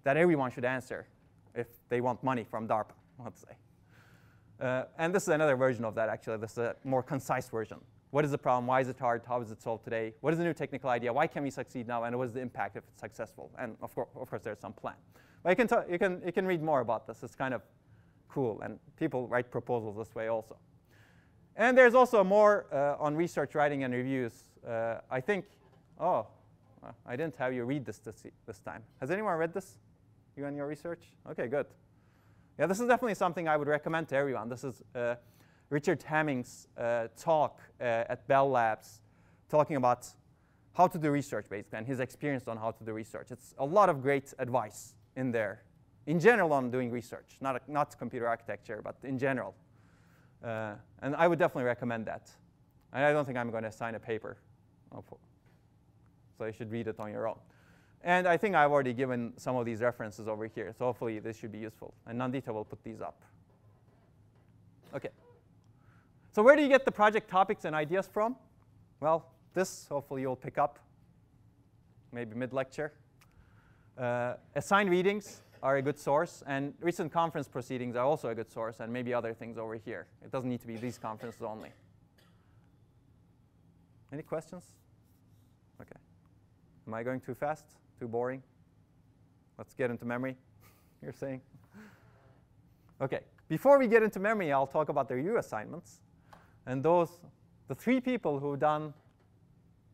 that everyone should answer if they want money from DARPA, let's say. Uh, and this is another version of that, actually. This is a more concise version. What is the problem? Why is it hard? How is it solved today? What is the new technical idea? Why can we succeed now? And what is the impact if it's successful? And of, course, of course there's some plan. But you can, you, can, you can read more about this. It's kind of cool. And people write proposals this way also. And there's also more uh, on research writing and reviews. Uh, I think, oh, I didn't have you read this, this this time. Has anyone read this? You and your research? OK, good. Yeah, this is definitely something I would recommend to everyone. This is uh, Richard Hamming's uh, talk uh, at Bell Labs talking about how to do research, basically, and his experience on how to do research. It's a lot of great advice in there, in general on doing research, not, not computer architecture, but in general. Uh, and I would definitely recommend that. And I don't think I'm going to assign a paper. So you should read it on your own. And I think I've already given some of these references over here, so hopefully this should be useful. And Nandita will put these up. OK. So where do you get the project topics and ideas from? Well, this hopefully you'll pick up maybe mid-lecture. Uh, assigned readings are a good source, and recent conference proceedings are also a good source, and maybe other things over here. It doesn't need to be these conferences only. Any questions? OK. Am I going too fast? Too boring? Let's get into memory, you're saying? OK. Before we get into memory, I'll talk about the review assignments. And those, the three people who've done,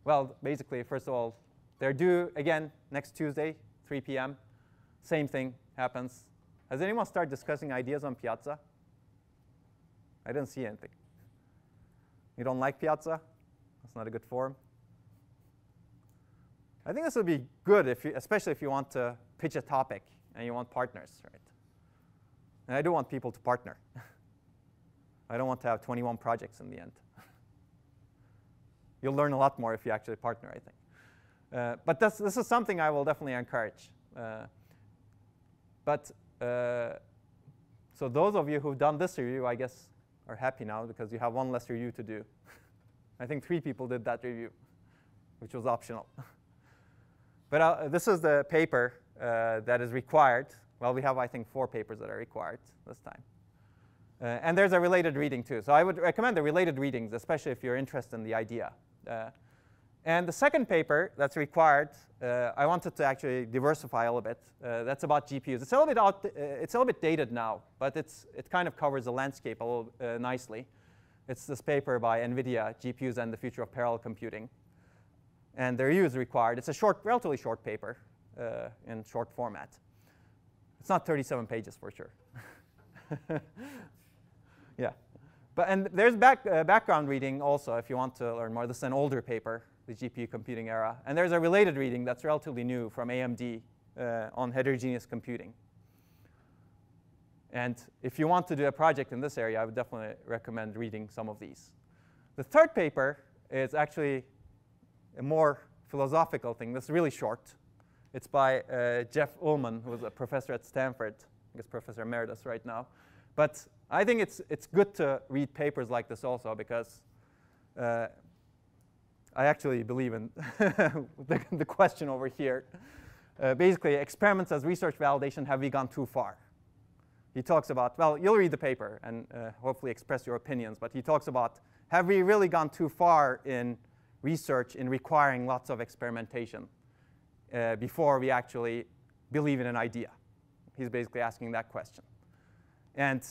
well, basically, first of all, they're due again next Tuesday, 3 p.m. Same thing happens. Has anyone started discussing ideas on Piazza? I didn't see anything. You don't like Piazza? That's not a good forum. I think this would be good, if you, especially if you want to pitch a topic and you want partners, right? And I do want people to partner. I don't want to have 21 projects in the end. You'll learn a lot more if you actually partner, I think. Uh, but this, this is something I will definitely encourage. Uh, but uh, so those of you who've done this review, I guess, are happy now because you have one less review to do. I think three people did that review, which was optional. But uh, this is the paper uh, that is required. Well, we have, I think, four papers that are required this time. Uh, and there's a related reading, too. So I would recommend the related readings, especially if you're interested in the idea. And the second paper that's required, uh, I wanted to actually diversify a little bit. Uh, that's about GPUs. It's a little bit out, uh, it's a little bit dated now, but it's, it kind of covers the landscape a little uh, nicely. It's this paper by NVIDIA, GPUs and the Future of Parallel Computing. And the review is required. It's a short, relatively short paper uh, in short format. It's not 37 pages for sure. yeah. But, and there's back, uh, background reading also if you want to learn more. This is an older paper the GPU computing era. And there's a related reading that's relatively new from AMD uh, on heterogeneous computing. And if you want to do a project in this area, I would definitely recommend reading some of these. The third paper is actually a more philosophical thing. This is really short. It's by uh, Jeff Ullman, who is a professor at Stanford. I guess Professor Emeritus right now. But I think it's, it's good to read papers like this also because uh, I actually believe in the, the, question over here. Uh, basically, experiments as research validation, have we gone too far? He talks about, well, you'll read the paper and uh, hopefully express your opinions, but he talks about, have we really gone too far in research in requiring lots of experimentation uh, before we actually believe in an idea? He's basically asking that question. And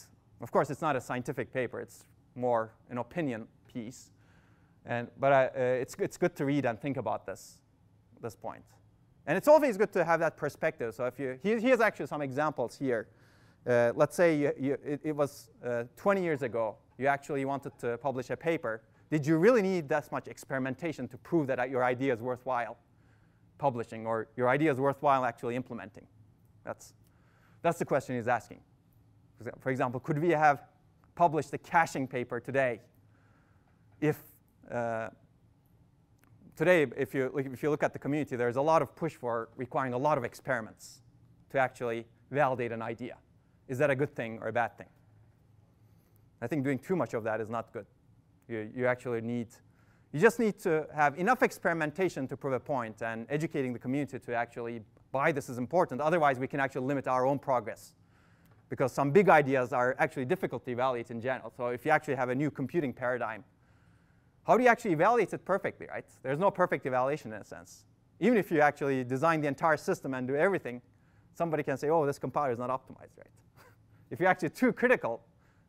of course, it's not a scientific paper, it's more an opinion piece. And, but I, uh, it's, it's good to read and think about this, this point. And it's always good to have that perspective. So if you, here's actually some examples here. Uh, let's say you, you, it, it, was uh, 20 years ago, you actually wanted to publish a paper. Did you really need that much experimentation to prove that your idea is worthwhile publishing or your idea is worthwhile actually implementing? That's, that's the question he's asking. For example, could we have published the caching paper today if uh, today, if you, if you look at the community, there's a lot of push for requiring a lot of experiments to actually validate an idea. Is that a good thing or a bad thing? I think doing too much of that is not good. You, you actually need, you just need to have enough experimentation to prove a point and educating the community to actually buy this is important. Otherwise, we can actually limit our own progress because some big ideas are actually difficult to evaluate in general. So if you actually have a new computing paradigm, how do you actually evaluate it perfectly, right? There's no perfect evaluation in a sense. Even if you actually design the entire system and do everything, somebody can say, oh, this compiler is not optimized, right? if you're actually too critical,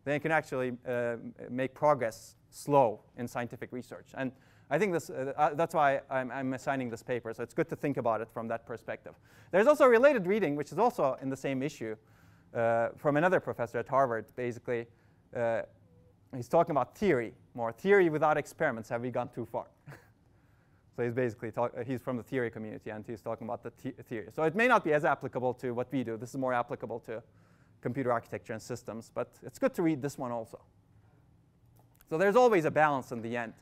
then you can actually uh, make progress slow in scientific research. And I think this, uh, uh, that's why I'm, I'm, assigning this paper. So it's good to think about it from that perspective. There's also a related reading, which is also in the same issue, uh, from another professor at Harvard, basically. Uh, he's talking about theory more. Theory without experiments, have we gone too far? so he's basically talk, uh, he's from the theory community and he's talking about the theory. So it may not be as applicable to what we do. This is more applicable to computer architecture and systems, but it's good to read this one also. So there's always a balance in the end.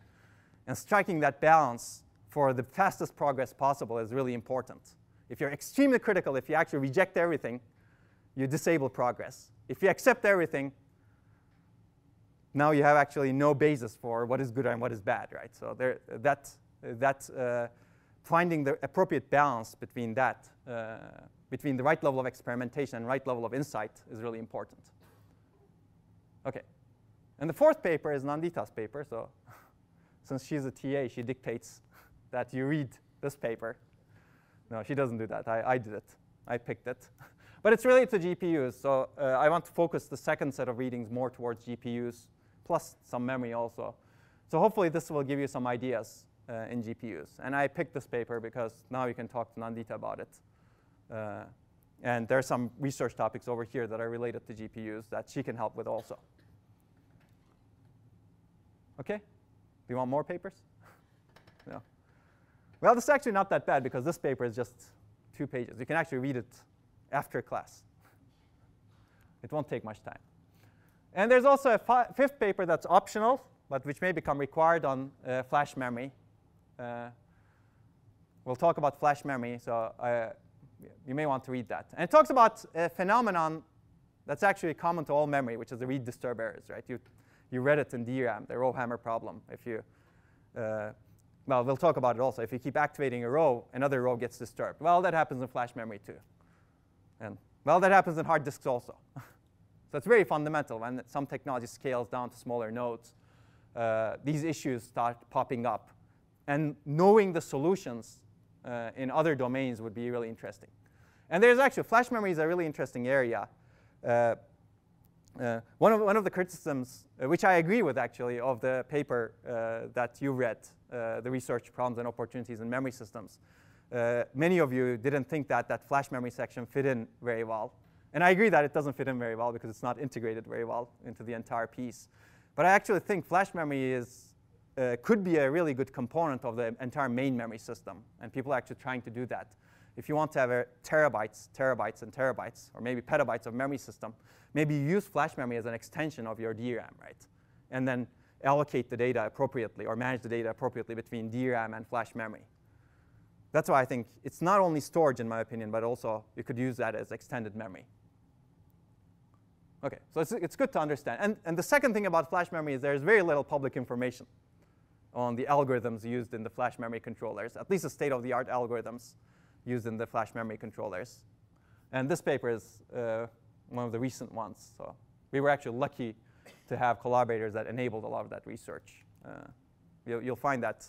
And striking that balance for the fastest progress possible is really important. If you're extremely critical, if you actually reject everything, you disable progress. If you accept everything, now you have actually no basis for what is good and what is bad, right? So there, that, that uh, finding the appropriate balance between that, uh, between the right level of experimentation and right level of insight is really important. Okay. And the fourth paper is Nandita's paper. So since she's a TA, she dictates that you read this paper. No, she doesn't do that. I, I did it. I picked it. but it's related to GPUs. So uh, I want to focus the second set of readings more towards GPUs plus some memory also. So hopefully this will give you some ideas uh, in GPUs. And I picked this paper because now you can talk to Nandita about it. Uh, and there are some research topics over here that are related to GPUs that she can help with also. OK? Do you want more papers? no. Well, this is actually not that bad because this paper is just two pages. You can actually read it after class. It won't take much time. And there's also a fifth paper that's optional, but which may become required on uh, flash memory. Uh, we'll talk about flash memory, so uh, you may want to read that. And it talks about a phenomenon that's actually common to all memory, which is the read disturb errors, right? You, you read it in DRAM, the row hammer problem. If you, uh, well, we'll talk about it also. If you keep activating a row, another row gets disturbed. Well, that happens in flash memory too. And well, that happens in hard disks also. So it's very fundamental when some technology scales down to smaller nodes. Uh, these issues start popping up. and knowing the solutions uh, in other domains would be really interesting. And there's actually, flash memory is a really interesting area. Uh, uh, one, of, one of the criticisms, uh, which I agree with actually, of the paper uh, that you read, uh, the research problems and opportunities in memory systems, uh, many of you didn't think that that flash memory section fit in very well. And I agree that it doesn't fit in very well because it's not integrated very well into the entire piece. But I actually think flash memory is, uh, could be a really good component of the entire main memory system. And people are actually trying to do that. If you want to have terabytes, terabytes, and terabytes, or maybe petabytes of memory system, maybe use flash memory as an extension of your DRAM, right? And then allocate the data appropriately or manage the data appropriately between DRAM and flash memory. That's why I think it's not only storage, in my opinion, but also you could use that as extended memory. OK, so it's, it's good to understand. And, and the second thing about flash memory is there's very little public information on the algorithms used in the flash memory controllers, at least the state-of-the-art algorithms used in the flash memory controllers. And this paper is uh, one of the recent ones. So we were actually lucky to have collaborators that enabled a lot of that research. Uh, you'll, you'll, find that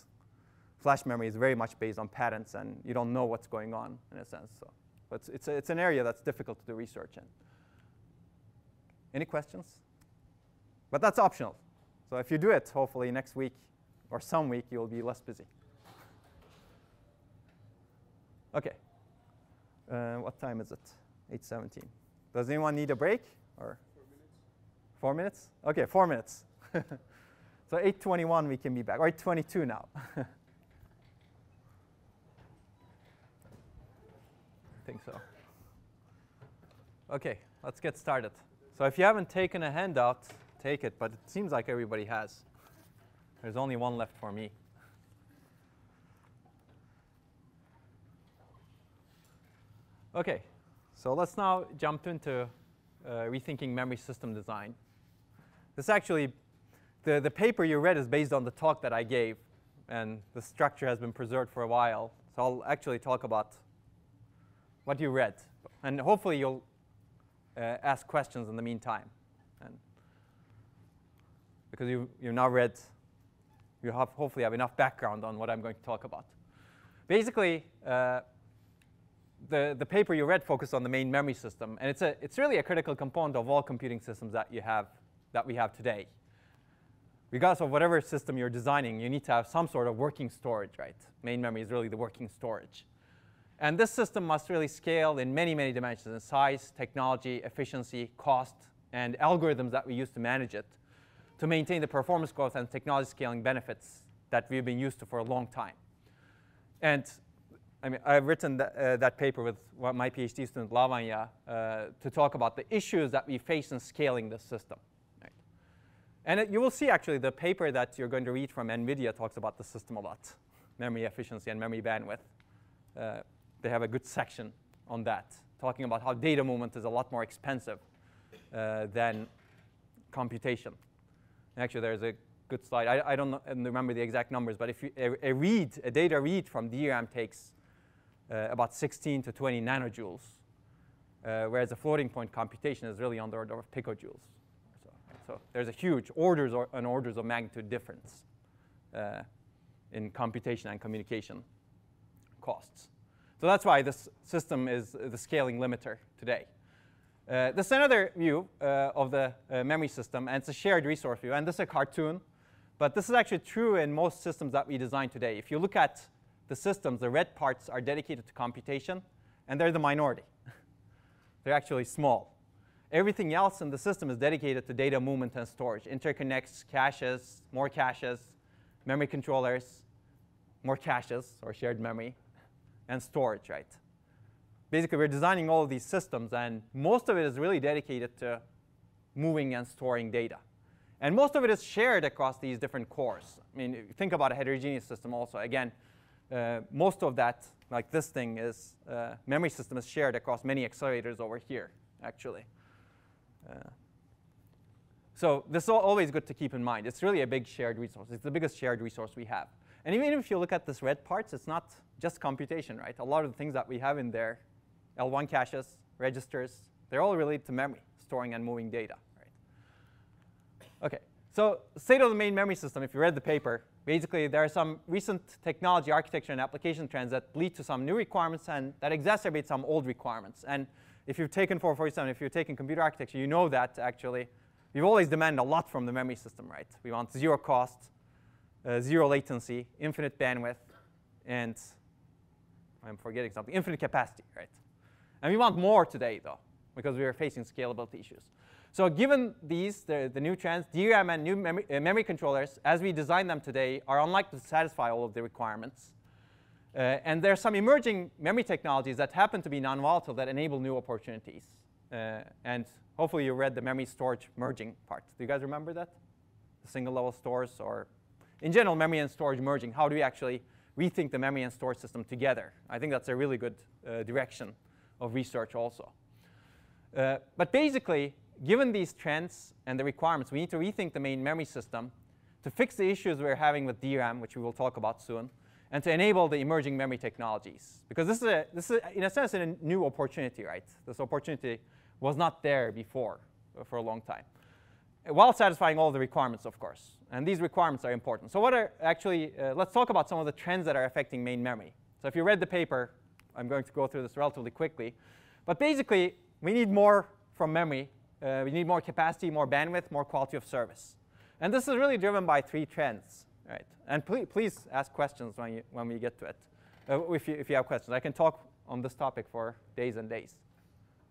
flash memory is very much based on patents, and you don't know what's going on in a sense. So, but it's, it's, a, it's an area that's difficult to do research in. Any questions? But that's optional. So if you do it, hopefully next week or some week, you'll be less busy. OK. Uh, what time is it? 8.17. Does anyone need a break? Or Four minutes? Four minutes? OK, four minutes. so 8.21 we can be back, or 8.22 now. I think so. OK, let's get started. So if you haven't taken a handout, take it, but it seems like everybody has. There's only one left for me. OK, so let's now jump into uh, rethinking memory system design. This actually, the, the paper you read is based on the talk that I gave, and the structure has been preserved for a while. So I'll actually talk about what you read. And hopefully you'll uh, ask questions in the meantime. And because you, you've now read, you have hopefully have enough background on what I'm going to talk about. Basically, uh, the, the paper you read focused on the main memory system, and it's, a, it's really a critical component of all computing systems that, you have, that we have today. Regardless of whatever system you're designing, you need to have some sort of working storage, right? Main memory is really the working storage. And this system must really scale in many, many dimensions in size, technology, efficiency, cost, and algorithms that we use to manage it to maintain the performance growth and technology scaling benefits that we've been used to for a long time. And I mean, I've written th uh, that paper with my PhD student, Lavanya, uh, to talk about the issues that we face in scaling this system. Right? And it, you will see, actually, the paper that you're going to read from NVIDIA talks about the system a lot, memory efficiency and memory bandwidth. Uh, they have a good section on that, talking about how data movement is a lot more expensive uh, than computation. Actually, there's a good slide. I, I don't remember the exact numbers, but if you, a, a read, a data read from DRAM takes about 16 to 20 nanojoules, uh, whereas a floating point computation is really on the order of picojoules. So, so there's a huge orders or an orders of magnitude difference uh, in computation and communication costs. So that's why this system is the scaling limiter today. Uh, this is another view uh, of the uh, memory system, and it's a shared resource view. And this is a cartoon, but this is actually true in most systems that we design today. If you look at the systems, the red parts are dedicated to computation, and they're the minority. they're actually small. Everything else in the system is dedicated to data movement and storage, interconnects, caches, more caches, memory controllers, more caches, or shared memory, and storage, right? Basically, we're designing all of these systems, and most of it is really dedicated to moving and storing data. And most of it is shared across these different cores. I mean, think about a heterogeneous system also. Again, most of that, like this thing, is uh, memory system is shared across many accelerators over here, actually. Uh, so this is always good to keep in mind. It's really a big shared resource. It's the biggest shared resource we have. And even if you look at this red parts, it's not just computation, right? A lot of the things that we have in there, L1 caches, registers, they're all related to memory, storing and moving data, right? OK, so state of the main memory system, if you read the paper, basically there are some recent technology architecture and application trends that lead to some new requirements and that exacerbate some old requirements. And if you've taken 447, if you've taken computer architecture, you know that actually we've always demanded a lot from the memory system, right? We want zero cost, uh, zero latency, infinite bandwidth, and I'm forgetting something, infinite capacity, right? And we want more today, though, because we are facing scalability issues. So given these, the, the new trends, DRAM and new memory, uh, memory controllers, as we design them today, are unlikely to satisfy all of the requirements. Uh, and there are some emerging memory technologies that happen to be non-volatile that enable new opportunities. Uh, and hopefully you read the memory storage merging part. Do you guys remember that? The single level stores or in general memory and storage merging. How do we actually rethink the memory and storage system together? I think that's a really good uh, direction of research also. Uh, but basically, given these trends and the requirements, we need to rethink the main memory system to fix the issues we're having with DRAM, which we will talk about soon, and to enable the emerging memory technologies. Because this is, a, this is in a sense, a new opportunity, right? This opportunity was not there before for a long time, while satisfying all the requirements, of course. And these requirements are important. So what are actually, uh, let's talk about some of the trends that are affecting main memory. So if you read the paper, I'm going to go through this relatively quickly. But basically, we need more from memory uh, we need more capacity, more bandwidth, more quality of service. And this is really driven by three trends. Right? And please, please ask questions when, you, when we get to it, uh, if, you, if you have questions. I can talk on this topic for days and days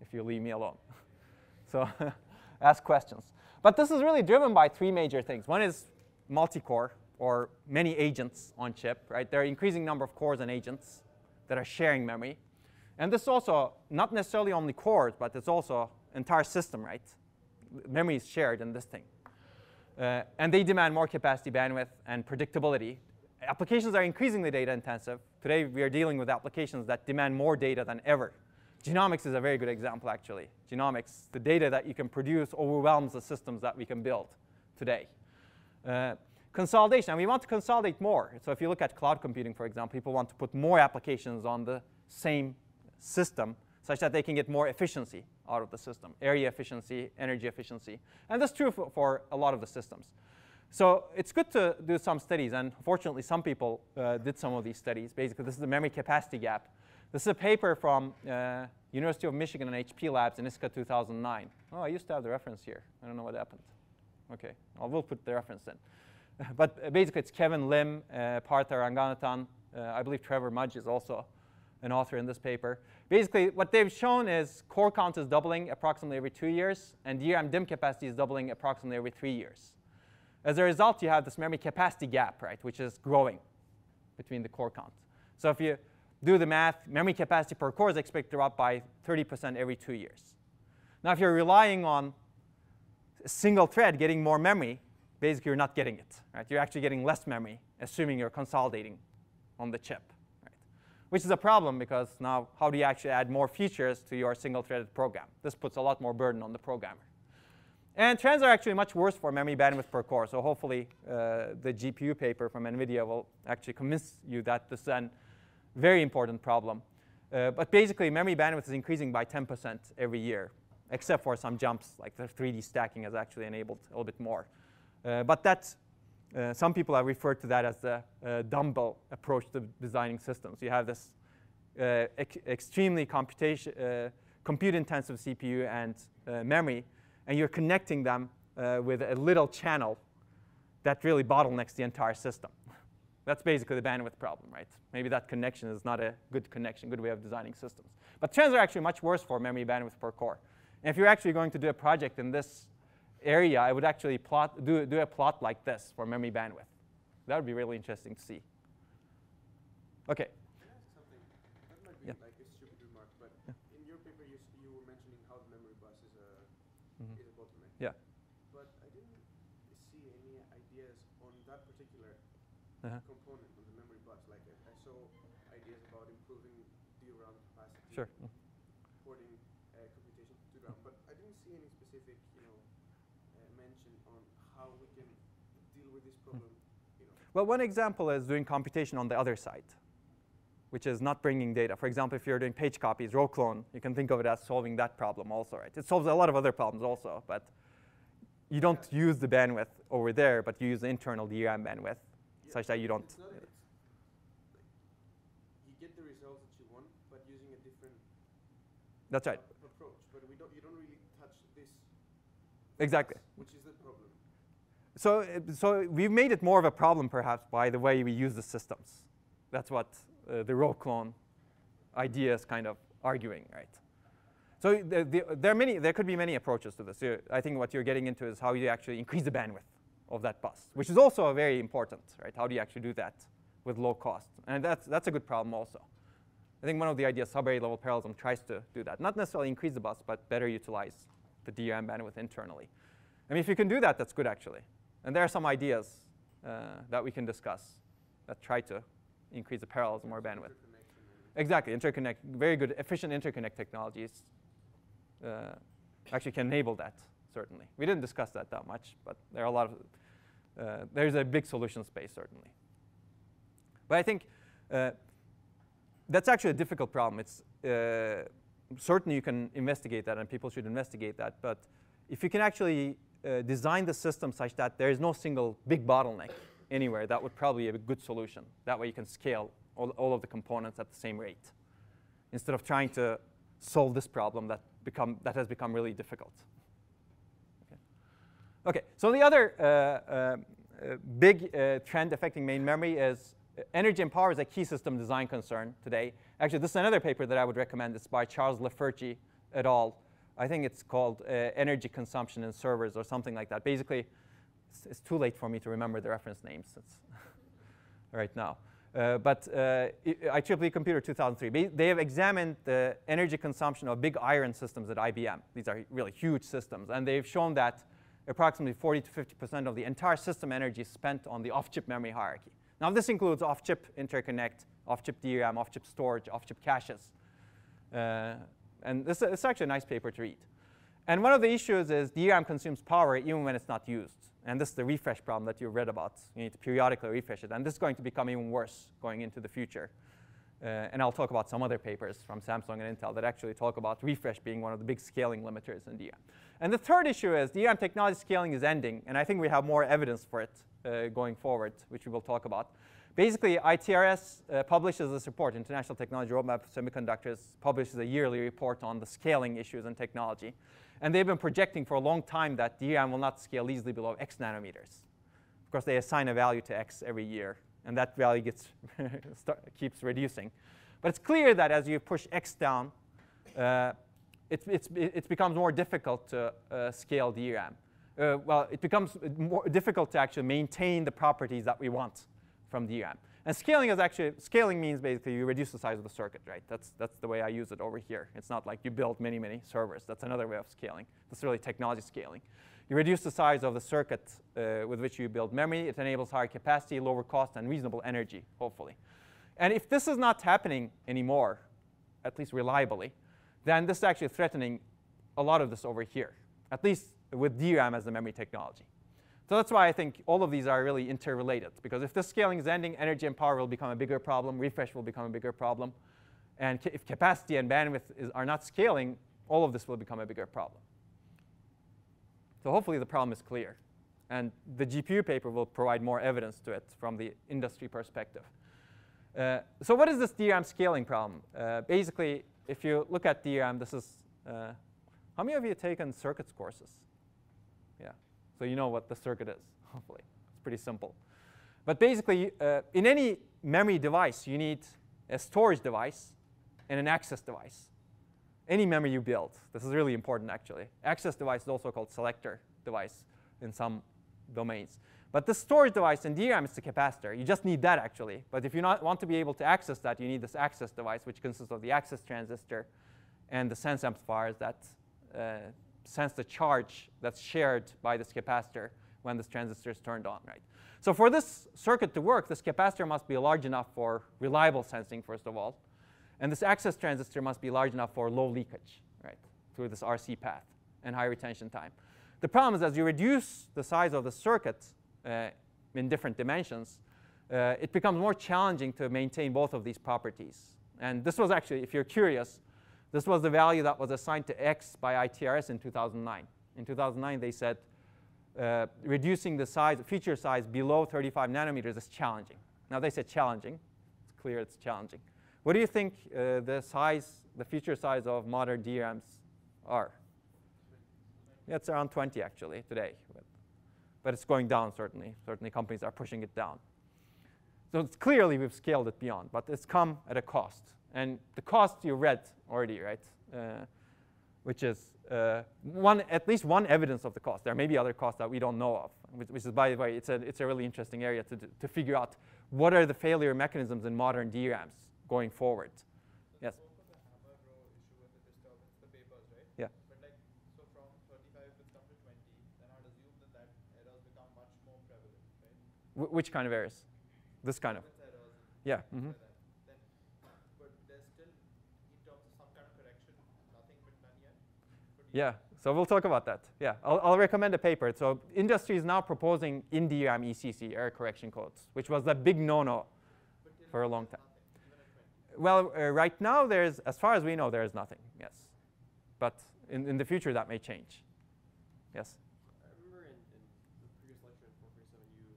if you leave me alone. so ask questions. But this is really driven by three major things. One is multi-core, or many agents on chip. Right? There are increasing number of cores and agents that are sharing memory. And this is also not necessarily only cores, but it's also entire system, right? Memory is shared in this thing. Uh, and they demand more capacity, bandwidth, and predictability. Applications are increasingly data intensive. Today, we are dealing with applications that demand more data than ever. Genomics is a very good example, actually. Genomics, the data that you can produce overwhelms the systems that we can build today. Uh, consolidation, and we want to consolidate more. So if you look at cloud computing, for example, people want to put more applications on the same system such that they can get more efficiency out of the system, area efficiency, energy efficiency. And that's true for, for a lot of the systems. So it's good to do some studies, and fortunately some people uh, did some of these studies. Basically, this is the memory capacity gap. This is a paper from uh, University of Michigan and HP Labs in ISCA 2009. Oh, I used to have the reference here. I don't know what happened. OK, well, we'll put the reference in. but uh, basically, it's Kevin Lim, uh, Partha Ranganathan. Uh, I believe Trevor Mudge is also an author in this paper. Basically, what they've shown is core count is doubling approximately every two years, and DRAM DIMM capacity is doubling approximately every three years. As a result, you have this memory capacity gap, right, which is growing between the core count. So if you do the math, memory capacity per core is expected to drop by 30% every two years. Now, if you're relying on a single thread getting more memory, basically you're not getting it. Right? You're actually getting less memory, assuming you're consolidating on the chip which is a problem because now how do you actually add more features to your single-threaded program? This puts a lot more burden on the programmer. And trends are actually much worse for memory bandwidth per core. So hopefully uh, the GPU paper from NVIDIA will actually convince you that this is a very important problem. Uh, but basically, memory bandwidth is increasing by 10% every year, except for some jumps, like the 3D stacking has actually enabled a little bit more. Uh, but that uh, some people have referred to that as the uh, dumbbell approach to designing systems. You have this uh, extremely uh, compute-intensive CPU and uh, memory, and you're connecting them uh, with a little channel that really bottlenecks the entire system. That's basically the bandwidth problem, right? Maybe that connection is not a good connection, good way of designing systems. But trends are actually much worse for memory bandwidth per core. And if you're actually going to do a project in this area, I would actually plot, do, do a plot like this for memory bandwidth. That would be really interesting to see. OK. something? That might be yeah. like a stupid remark, but yeah. in your paper you, you were mentioning how the memory bus is a, mm -hmm. is a bottleneck. Yeah. But I didn't see any ideas on that particular uh -huh. component on the memory bus. Like I, I saw ideas about improving DRAM capacity. Sure. Mm -hmm. Well, one example is doing computation on the other side, which is not bringing data. For example, if you're doing page copies, row clone, you can think of it as solving that problem also, right? It solves a lot of other problems also, but you don't use the bandwidth over there, but you use the internal DRAM bandwidth. Yeah, such that you don't. Not, like, you get the results that you want, but using a different That's right. approach. But we don't, you don't really touch this, Exactly. which is. So, so we've made it more of a problem, perhaps, by the way we use the systems. That's what uh, the row clone idea is kind of arguing, right? So the, the, there are many. There could be many approaches to this. I think what you're getting into is how you actually increase the bandwidth of that bus, which is also a very important, right? How do you actually do that with low cost? And that's that's a good problem also. I think one of the ideas sub-array level parallelism tries to do that. Not necessarily increase the bus, but better utilize the DRAM bandwidth internally. I mean, if you can do that, that's good actually. And there are some ideas uh, that we can discuss that try to increase the parallelism or bandwidth. Exactly, interconnect, very good, efficient interconnect technologies uh, actually can enable that, certainly. We didn't discuss that that much, but there are a lot of, uh, there's a big solution space, certainly. But I think uh, that's actually a difficult problem. It's uh, certainly you can investigate that, and people should investigate that. But if you can actually uh, design the system such that there is no single big bottleneck anywhere, that would probably be a good solution. That way you can scale all, all of the components at the same rate, instead of trying to solve this problem that become that has become really difficult. Okay. Okay. So the other uh, uh, uh, big uh, trend affecting main memory is uh, energy and power is a key system design concern today. Actually, this is another paper that I would recommend. It's by Charles Lefurgy et al. I think it's called uh, Energy Consumption in Servers or something like that. Basically, it's, it's too late for me to remember the reference names right now. Uh, but uh, IEEE Computer 2003, they have examined the energy consumption of big iron systems at IBM. These are really huge systems. And they've shown that approximately 40 to 50% of the entire system energy is spent on the off-chip memory hierarchy. Now, this includes off-chip interconnect, off-chip DRAM, off-chip storage, off-chip caches. Uh, and this is actually a nice paper to read. And one of the issues is DRAM consumes power even when it's not used. And this is the refresh problem that you read about. You need to periodically refresh it. And this is going to become even worse going into the future. Uh, and I'll talk about some other papers from Samsung and Intel that actually talk about refresh being one of the big scaling limiters in DRAM. And the third issue is DRAM technology scaling is ending. And I think we have more evidence for it uh, going forward, which we will talk about. Basically, ITRS uh, publishes this report, International Technology Roadmap Semiconductors, publishes a yearly report on the scaling issues in technology. And they've been projecting for a long time that DRAM will not scale easily below X nanometers. Of course, they assign a value to X every year, and that value gets keeps reducing. But it's clear that as you push X down, uh, it, it's, it becomes more difficult to uh, scale DRAM. Uh, well, it becomes more difficult to actually maintain the properties that we want from DRAM. And scaling is actually, scaling means basically you reduce the size of the circuit, right? That's, that's the way I use it over here. It's not like you build many, many servers. That's another way of scaling. That's really technology scaling. You reduce the size of the circuit uh, with which you build memory. It enables higher capacity, lower cost, and reasonable energy, hopefully. And if this is not happening anymore, at least reliably, then this is actually threatening a lot of this over here, at least with DRAM as the memory technology. So that's why I think all of these are really interrelated, because if this scaling is ending, energy and power will become a bigger problem, refresh will become a bigger problem, and ca if capacity and bandwidth is, are not scaling, all of this will become a bigger problem. So hopefully the problem is clear. And the GPU paper will provide more evidence to it from the industry perspective. Uh, so what is this DRAM scaling problem? Uh, basically, if you look at DRAM, this is, uh, how many of you have taken circuits courses? So you know what the circuit is, hopefully. It's pretty simple. But basically, uh, in any memory device, you need a storage device and an access device. Any memory you build, this is really important actually. Access device is also called selector device in some domains. But the storage device in DRAM is the capacitor. You just need that actually. But if you not want to be able to access that, you need this access device, which consists of the access transistor and the sense amplifiers that uh, sense the charge that's shared by this capacitor when this transistor is turned on, right? So for this circuit to work, this capacitor must be large enough for reliable sensing, first of all. And this access transistor must be large enough for low leakage, right, through this RC path and high retention time. The problem is as you reduce the size of the circuit uh, in different dimensions, uh, it becomes more challenging to maintain both of these properties. And this was actually, if you're curious, this was the value that was assigned to X by ITRS in 2009. In 2009, they said uh, reducing the size, feature size below 35 nanometers is challenging. Now they say challenging. It's clear it's challenging. What do you think uh, the size, the feature size of modern DRAMs are? Yeah, it's around 20 actually today, but, but it's going down certainly. Certainly companies are pushing it down. So it's clearly we've scaled it beyond, but it's come at a cost. And the cost you read already, right? Uh, which is uh, one, at least one evidence of the cost. There may be other costs that we don't know of, which, which is, by the way, it's a, it's a really interesting area to, to figure out what are the failure mechanisms in modern DRAMs going forward. Yes? Yeah. But like, so from 35 it's come to 20, then I'd assume that that errors become much more prevalent, right? Wh which kind of errors? This kind of. Yeah. Mm -hmm. then, but there's still, in terms of some kind of correction, nothing been done yet? Yeah, so we'll talk about that. Yeah, I'll, I'll, recommend a paper. So industry is now proposing in DRAM ECC, error correction codes, which was a big no-no for a long time. Well, uh, right now there's, as far as we know, there is nothing, yes. But in, in the future that may change. Yes? I remember in, in the previous lecture in 437 you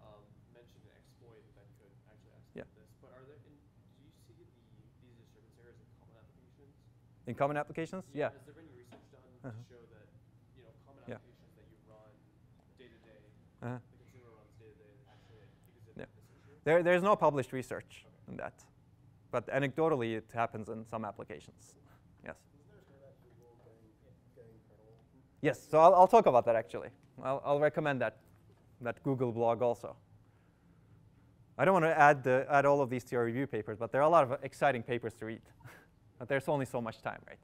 um, mentioned an exploit that could actually exploit yeah. this. But are there, in, do you see the, these disturbance errors in common applications? In common applications? Yeah. yeah. Has there been any research done Uh -huh. to show that you know common Yeah. applications that you run day to day, Uh -huh. the consumer runs day to day, actually exhibit Yeah. this issue? There, there's no published research okay. on that. But anecdotally, it happens in some applications. Yes? Yes, so I'll, I'll talk about that actually. I'll, I'll recommend that, that Google blog also. I don't want to add, the, add all of these to your review papers, but there are a lot of exciting papers to read. but there's only so much time, right?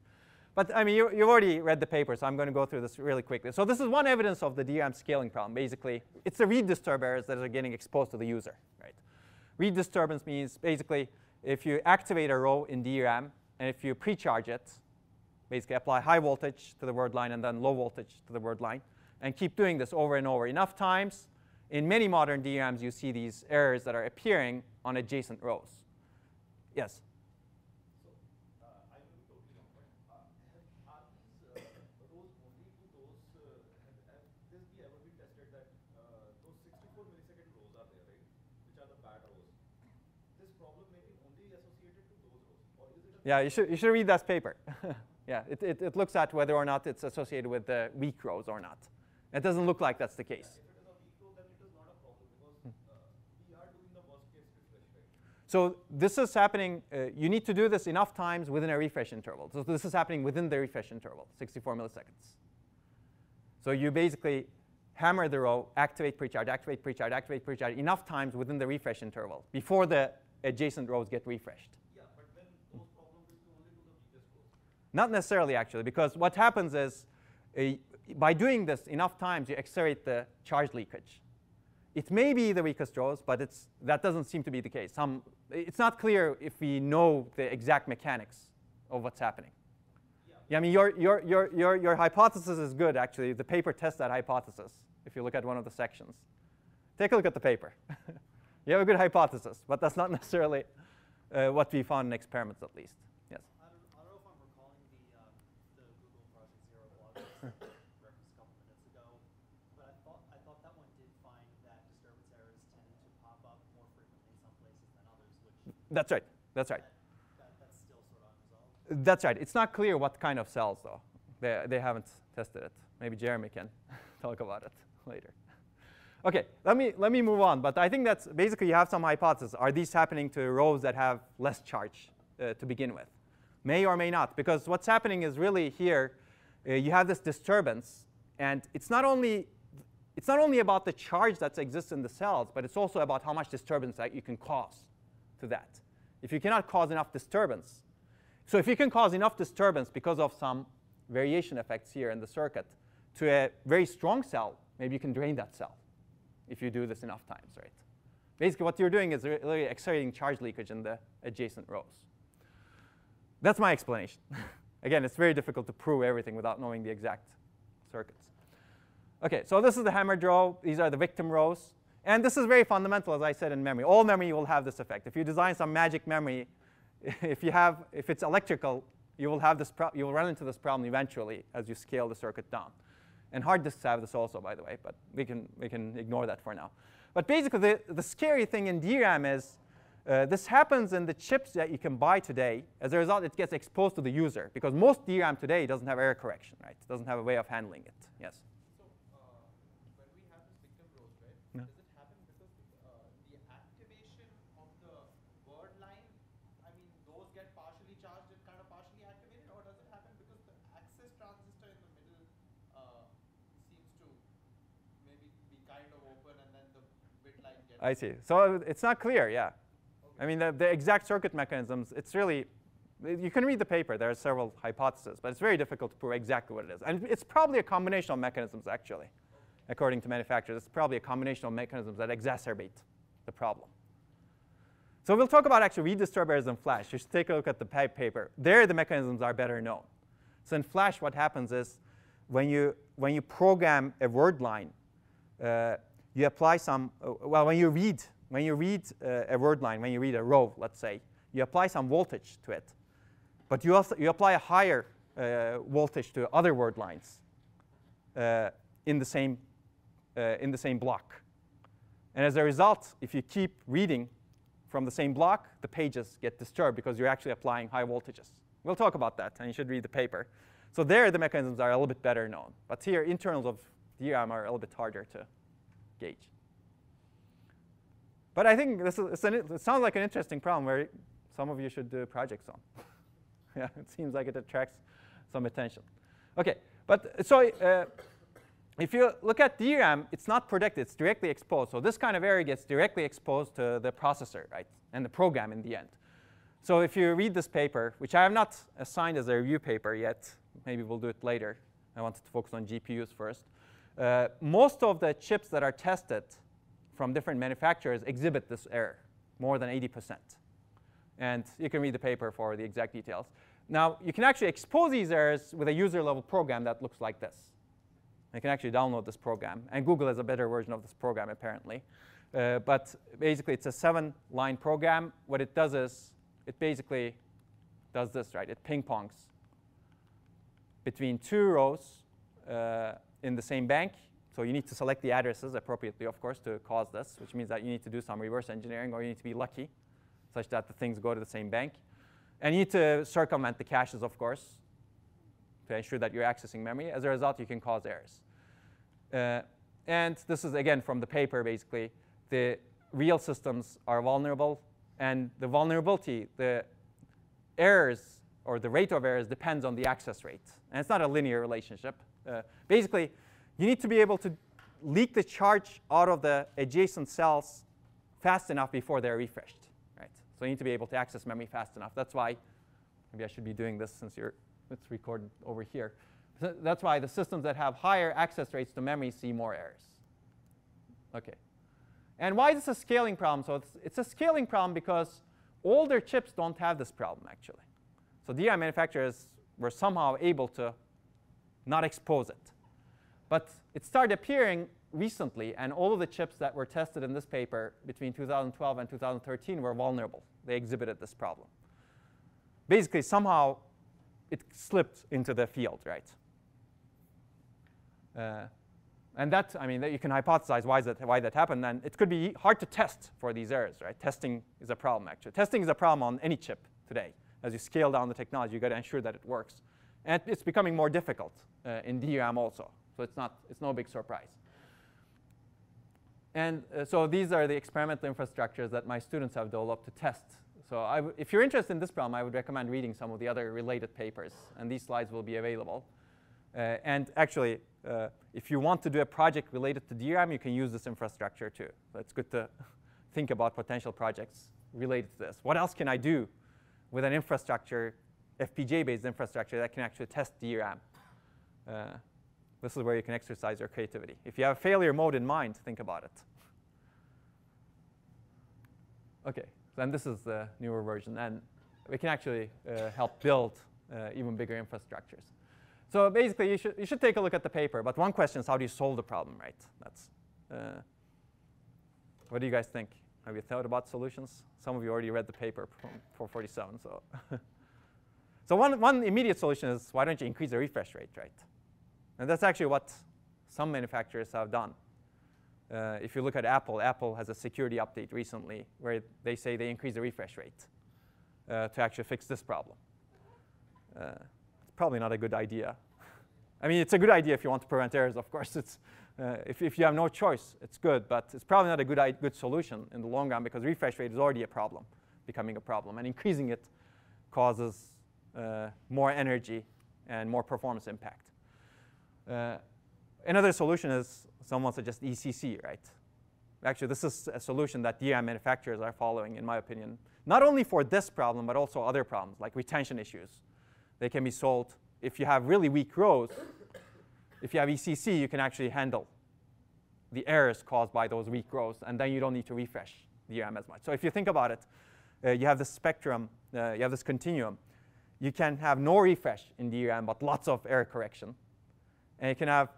But I mean, you, you've already read the paper, so I'm going to go through this really quickly. So this is one evidence of the DRAM scaling problem. Basically, it's the read disturb errors that are getting exposed to the user, right? Read disturbance means basically if you activate a row in DRAM and if you precharge it, basically apply high voltage to the word line and then low voltage to the word line, and keep doing this over and over enough times, in many modern DRAMs you see these errors that are appearing on adjacent rows. Yes? Yeah, you should, you should read that paper. yeah, it, it, it, looks at whether or not it's associated with the weak rows or not. It doesn't look like that's the case. So this is happening, uh, you need to do this enough times within a refresh interval. So this is happening within the refresh interval, 64 milliseconds. So you basically hammer the row, activate precharge, activate precharge, activate precharge enough times within the refresh interval before the adjacent rows get refreshed. Not necessarily, actually, because what happens is uh, by doing this enough times, you accelerate the charge leakage. It may be the weakest rows, but it's, that doesn't seem to be the case. Some, it's not clear if we know the exact mechanics of what's happening. Yeah, yeah I mean, your, your, your, your, your hypothesis is good, actually. The paper tests that hypothesis, if you look at one of the sections. Take a look at the paper. you have a good hypothesis, but that's not necessarily uh, what we found in experiments, at least. That's right. That's right. That, that's still sort of unresolved. That's right. It's not clear what kind of cells, though. They, they haven't tested it. Maybe Jeremy can talk about it later. OK, let me, let me move on. But I think that's basically you have some hypothesis. Are these happening to rows that have less charge uh, to begin with? May or may not. Because what's happening is really here, uh, you have this disturbance. And it's not only it's not only about the charge that exists in the cells, but it's also about how much disturbance that you can cause to that if you cannot cause enough disturbance. So if you can cause enough disturbance because of some variation effects here in the circuit to a very strong cell, maybe you can drain that cell if you do this enough times, right? Basically, what you're doing is really accelerating charge leakage in the adjacent rows. That's my explanation. Again, it's very difficult to prove everything without knowing the exact circuits. OK, so this is the hammered row. These are the victim rows. And this is very fundamental, as I said, in memory. All memory will have this effect. If you design some magic memory, if, you have, if it's electrical, you will, have this you will run into this problem eventually as you scale the circuit down. And hard disks have this also, by the way, but we can, we can ignore that for now. But basically, the, the scary thing in DRAM is uh, this happens in the chips that you can buy today. As a result, it gets exposed to the user, because most DRAM today doesn't have error correction, right? It doesn't have a way of handling it. Yes? So, uh, when we have this victim rows, right, Yeah. does it happen because uh, the activation of the word line, I mean, those get partially charged and kind of partially activated, or does it happen because the access transistor in the middle uh, seems to maybe be kind of open and then the bit line gets. I see. So it's not clear, yeah. I mean, the, the exact circuit mechanisms, it's really, you can read the paper. There are several hypotheses, but it's very difficult to prove exactly what it is. And it's probably a combination of mechanisms, actually, according to manufacturers. It's probably a combination of mechanisms that exacerbate the problem. So we'll talk about actually read disturb errors in Flash. You should take a look at the paper. There, the mechanisms are better known. So in Flash, what happens is when you, when you program a word line, uh, you apply some, uh, well, when you read, when you read uh, a word line, when you read a row, let's say, you apply some voltage to it. But you also you apply a higher uh, voltage to other word lines uh, in the same uh, in the same block. And as a result, if you keep reading from the same block, the pages get disturbed because you're actually applying high voltages. We'll talk about that, and you should read the paper. So there, the mechanisms are a little bit better known. But here, internals of DRAM are a little bit harder to gauge. But I think this is, an, it sounds like an interesting problem where some of you should do projects on. yeah, it seems like it attracts some attention. Okay, but so uh, if you look at DRAM, it's not protected, it's directly exposed. So this kind of area gets directly exposed to the processor, right, and the program in the end. So if you read this paper, which I have not assigned as a review paper yet, maybe we'll do it later. I wanted to focus on GPUs first. Uh, most of the chips that are tested from different manufacturers exhibit this error, more than 80%. And you can read the paper for the exact details. Now, you can actually expose these errors with a user-level program that looks like this. You can actually download this program. And Google has a better version of this program, apparently. Uh, but basically, it's a seven-line program. What it does is it basically does this, right? It ping-pongs between two rows uh, in the same bank. So you need to select the addresses appropriately, of course, to cause this, which means that you need to do some reverse engineering or you need to be lucky such that the things go to the same bank. And you need to circumvent the caches, of course, to ensure that you're accessing memory. As a result, you can cause errors. Uh, and this is, again, from the paper, basically. The real systems are vulnerable, and the vulnerability, the errors, or the rate of errors depends on the access rate. And it's not a linear relationship. Uh, basically, you need to be able to leak the charge out of the adjacent cells fast enough before they're refreshed. Right? So you need to be able to access memory fast enough. That's why, maybe I should be doing this since you're, it's recorded over here. So that's why the systems that have higher access rates to memory see more errors. Okay. And why is this a scaling problem? So it's, it's a scaling problem because older chips don't have this problem, actually. So DRAM manufacturers were somehow able to not expose it. But it started appearing recently, and all of the chips that were tested in this paper between 2012 and 2013 were vulnerable. They exhibited this problem. Basically, somehow it slipped into the field, right? Uh, and that, I mean, that you can hypothesize why that, why that happened. And it could be hard to test for these errors, right? Testing is a problem, actually. Testing is a problem on any chip today. As you scale down the technology, you've got to ensure that it works. And it's becoming more difficult uh, in DRAM also. So it's, not, it's no big surprise. And uh, so these are the experimental infrastructures that my students have developed to test. So if you're interested in this problem, I would recommend reading some of the other related papers. And these slides will be available. Uh, and actually, uh, if you want to do a project related to DRAM, you can use this infrastructure too. So it's good to think about potential projects related to this. What else can I do with an infrastructure, FPGA-based infrastructure that can actually test DRAM? Uh, this is where you can exercise your creativity. If you have a failure mode in mind, think about it. OK, then this is the newer version. And we can actually uh, help build uh, even bigger infrastructures. So basically, you should, you should take a look at the paper. But one question is, how do you solve the problem, right? That's, uh, what do you guys think? Have you thought about solutions? Some of you already read the paper from 447. So, so one, one immediate solution is, why don't you increase the refresh rate, right? And that's actually what some manufacturers have done. Uh, if you look at Apple, Apple has a security update recently where they say they increase the refresh rate uh, to actually fix this problem. Uh, it's probably not a good idea. I mean, it's a good idea if you want to prevent errors, of course. It's, uh, if, if you have no choice, it's good, but it's probably not a good, good solution in the long run because refresh rate is already a problem, becoming a problem. And increasing it causes more energy and more performance impact. Uh, another solution is someone suggests ECC, right? Actually, this is a solution that DRAM manufacturers are following, in my opinion, not only for this problem, but also other problems like retention issues. They can be solved if you have really weak rows. If you have ECC, you can actually handle the errors caused by those weak rows, and then you don't need to refresh DRAM as much. So if you think about it, uh, you have this spectrum, uh, you have this continuum. You can have no refresh in DRAM, but lots of error correction. And you can have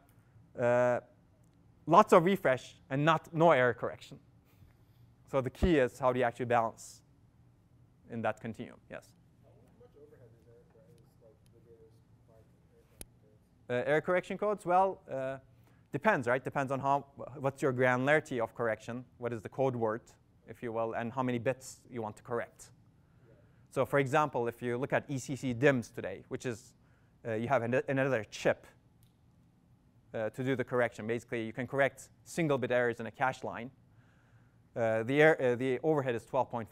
uh, lots of refresh and not no error correction. So the key is how do you actually balance in that continuum? Yes. Uh, error correction codes? Well, uh, depends, right? Depends on how what's your granularity of correction, what is the code word, if you will, and how many bits you want to correct. So for example, if you look at ECC DIMMs today, which is uh, you have an another chip uh, to do the correction. Basically, you can correct single bit errors in a cache line. Uh, the, uh, the overhead is 12.5%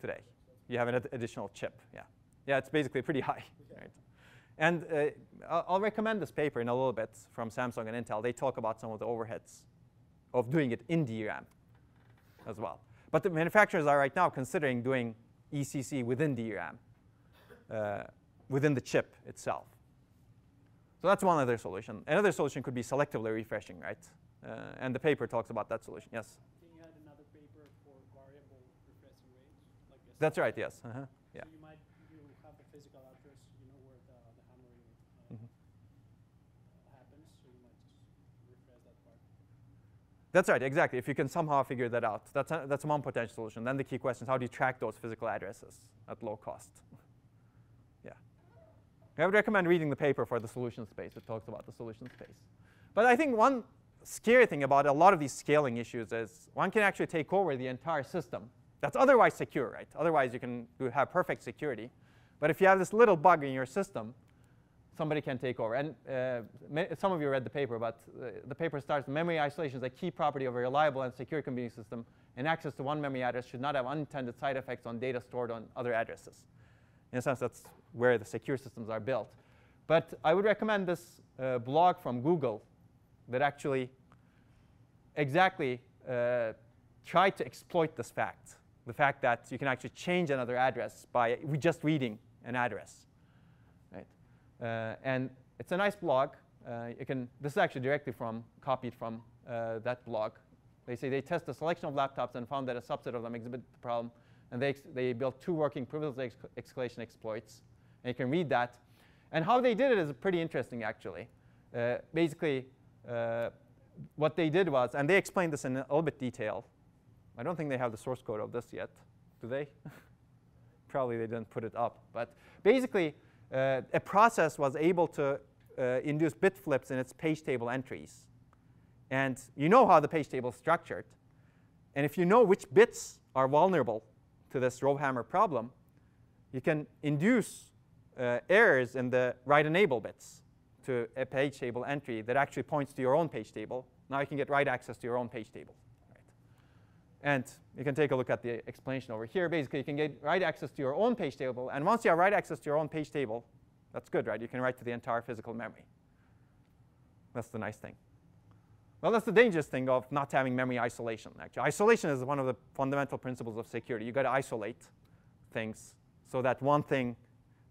today. You have an ad additional chip, yeah. Yeah, it's basically pretty high. Right? And uh, I'll recommend this paper in a little bit from Samsung and Intel. They talk about some of the overheads of doing it in DRAM as well. But the manufacturers are right now considering doing ECC within DRAM, uh, within the chip itself. So that's one other solution. Another solution could be selectively refreshing, right? Uh, and the paper talks about that solution, yes? you had another paper for variable refreshing? Like that's right, yes. Uh -huh. Yeah. So you might you have the physical address, you know where the, the hammering uh, mm -hmm. happens, so you might just refresh that part. That's right, exactly. If you can somehow figure that out, that's, a, that's one potential solution. Then the key question is how do you track those physical addresses at low cost? Yeah. I would recommend reading the paper for the solution space. It talks about the solution space. But I think one scary thing about a lot of these scaling issues is one can actually take over the entire system that's otherwise secure, right? Otherwise, you can have perfect security. But if you have this little bug in your system, somebody can take over. And uh, some of you read the paper, but uh, the paper starts, memory isolation is a key property of a reliable and secure computing system, and access to one memory address should not have unintended side effects on data stored on other addresses. In a sense, that's where the secure systems are built. But I would recommend this uh, blog from Google that actually exactly uh, tried to exploit this fact, the fact that you can actually change another address by just reading an address. Uh, and it's a nice blog. Uh, you can, this is actually directly from, copied from uh, that blog. They say they test a selection of laptops and found that a subset of them exhibit the problem and they, they built two working privilege escalation exploits. And you can read that. And how they did it is pretty interesting, actually. Uh, basically, uh, what they did was, and they explained this in a little bit detail. I don't think they have the source code of this yet. Do they? Probably they didn't put it up. But basically, uh, a process was able to uh, induce bit flips in its page table entries. And you know how the page table is structured. And if you know which bits are vulnerable to this Rowhammer problem, you can induce uh, errors in the write enable bits to a page table entry that actually points to your own page table. Now you can get write access to your own page table. And you can take a look at the explanation over here. Basically, you can get write access to your own page table. And once you have write access to your own page table, that's good, right? You can write to the entire physical memory. That's the nice thing. Well, that's the dangerous thing of not having memory isolation, actually. Isolation is one of the fundamental principles of security. You've got to isolate things so that one thing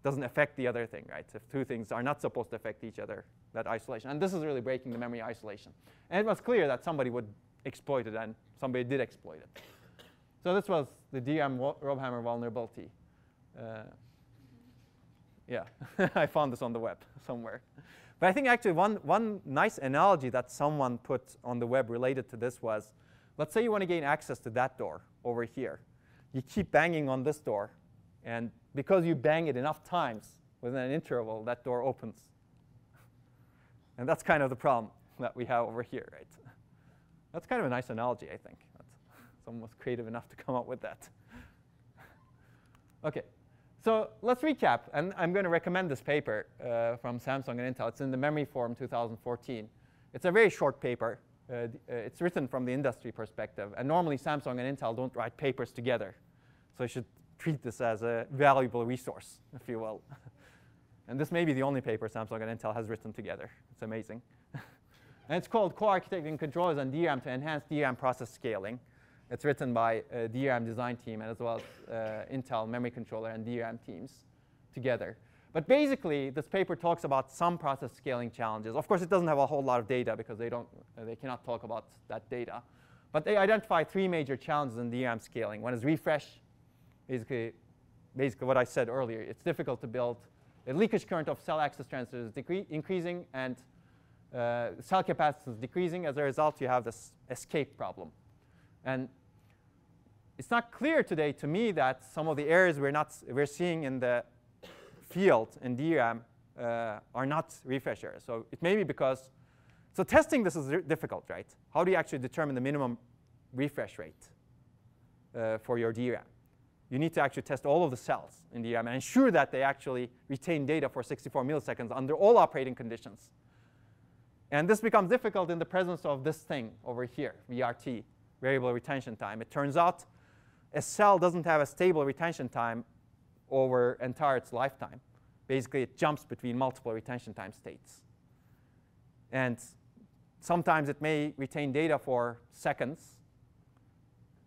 doesn't affect the other thing, right? If two things are not supposed to affect each other, that isolation. And this is really breaking the memory isolation. And it was clear that somebody would exploit it, and somebody did exploit it. So this was the DRAM Rowhammer vulnerability. Uh, yeah, I found this on the web somewhere. But I think actually one, one nice analogy that someone put on the web related to this was, let's say you want to gain access to that door over here. You keep banging on this door, and because you bang it enough times within an interval, that door opens. And that's kind of the problem. that we have over here, right? That's kind of a nice analogy, I think. That's, someone was creative enough to come up with that. okay, so let's recap. And I'm going to recommend this paper uh, from Samsung and Intel. It's in the Memory Forum 2014. It's a very short paper. Uh, uh, it's written from the industry perspective. And normally Samsung and Intel don't write papers together. So you should treat this as a valuable resource, if you will. and this may be the only paper Samsung and Intel has written together. It's amazing. And it's called Co-Architecting Controllers and DRAM to Enhance DRAM Process Scaling. It's written by a DRAM design team and as well as uh, Intel memory controller and DRAM teams together. But basically, this paper talks about some process scaling challenges. Of course, it doesn't have a whole lot of data because they, don't, uh, they cannot talk about that data. But they identify three major challenges in DRAM scaling. One is refresh, basically, basically what I said earlier. It's difficult to build. The leakage current of cell access transistors is increasing, and uh, cell capacitance is decreasing. As a result, you have this escape problem. And it's not clear today to me that some of the errors we're, not, we're seeing in the field in DRAM uh, are not refresh errors. So it may be because, so testing this is difficult, right? How do you actually determine the minimum refresh rate uh, for your DRAM? You need to actually test all of the cells in DRAM and ensure that they actually retain data for 64 milliseconds under all operating conditions. And this becomes difficult in the presence of this thing over here, VRT, variable retention time. It turns out a cell doesn't have a stable retention time over entire its lifetime. Basically, it jumps between multiple retention time states. And sometimes it may retain data for seconds.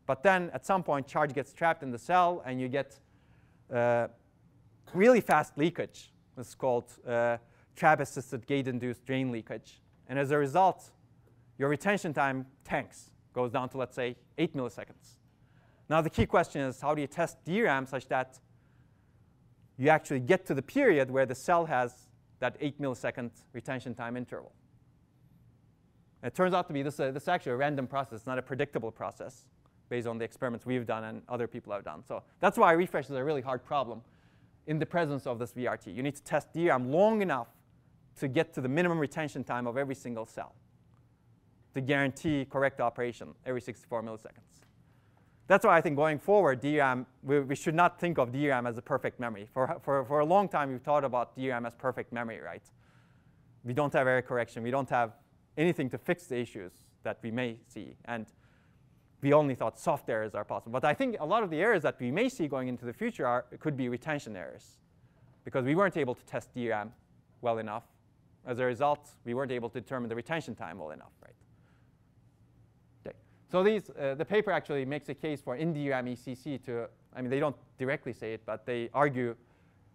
But then at some point, charge gets trapped in the cell, and you get uh, really fast leakage. It's called uh, trap-assisted gate-induced drain leakage. And as a result, your retention time tanks, goes down to, let's say, 8 milliseconds. Now, the key question is, how do you test DRAM such that you actually get to the period where the cell has that 8 millisecond retention time interval. it turns out to be this, uh, this is actually a random process, it's not a predictable process based on the experiments we've done and other people have done. So that's why refresh is a really hard problem in the presence of this VRT. You need to test DRAM long enough to get to the minimum retention time of every single cell to guarantee correct operation every 64 milliseconds. That's why I think going forward, DRAM, we, we, should not think of DRAM as a perfect memory. For, for, for a long time, we've thought about DRAM as perfect memory, right? We don't have error correction. We don't have anything to fix the issues that we may see. And we only thought soft errors are possible. But I think a lot of the errors that we may see going into the future are, could be retention errors because we weren't able to test DRAM well enough. As a result, we weren't able to determine the retention time well enough, right? Okay. So these, uh, the paper actually makes a case for in-DRAM ECC to, I mean, they don't directly say it, but they argue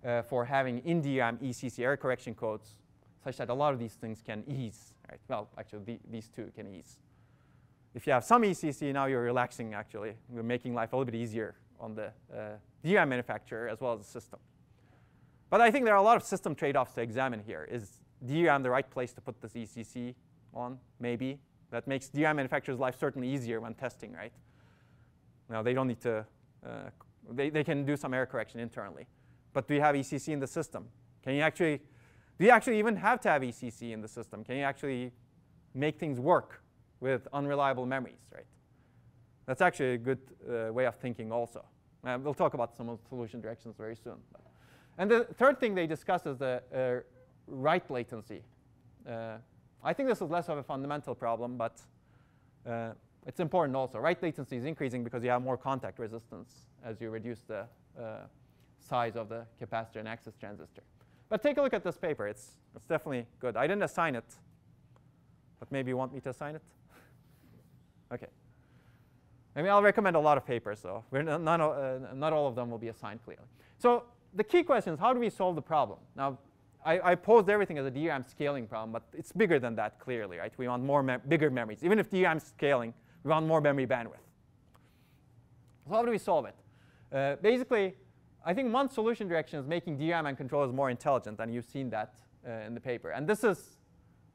uh, for having in-DRAM ECC error correction codes such that a lot of these things can ease. Right? Well, actually, the, these two can ease. If you have some ECC, now you're relaxing, actually. You're making life a little bit easier on the uh, DRAM manufacturer as well as the system. But I think there are a lot of system trade-offs to examine here. Is DRAM the right place to put this ECC on? Maybe. That makes DRAM manufacturers' life certainly easier when testing, right? Now, they don't need to, uh, they, they can do some error correction internally. But do you have ECC in the system? Can you actually, do you actually even have to have ECC in the system? Can you actually make things work with unreliable memories, right? That's actually a good uh, way of thinking also. Uh, we'll talk about some of the solution directions very soon. And the third thing they discuss is the uh, write latency. Uh, I think this is less of a fundamental problem, but uh, it's important also. Write latency is increasing because you have more contact resistance as you reduce the uh, size of the capacitor and access transistor. But take a look at this paper. It's, it's definitely good. I didn't assign it, but maybe you want me to assign it? OK. I mean, I'll recommend a lot of papers, though. None, uh, not all of them will be assigned clearly. So the key question is, how do we solve the problem? Now, I, I, posed everything as a DRAM scaling problem, but it's bigger than that clearly, right? We want more bigger memories. Even if DRAM scaling, we want more memory bandwidth. So how do we solve it? Uh, basically, I think one solution direction is making DRAM and controllers more intelligent, and you've seen that uh, in the paper. And this is,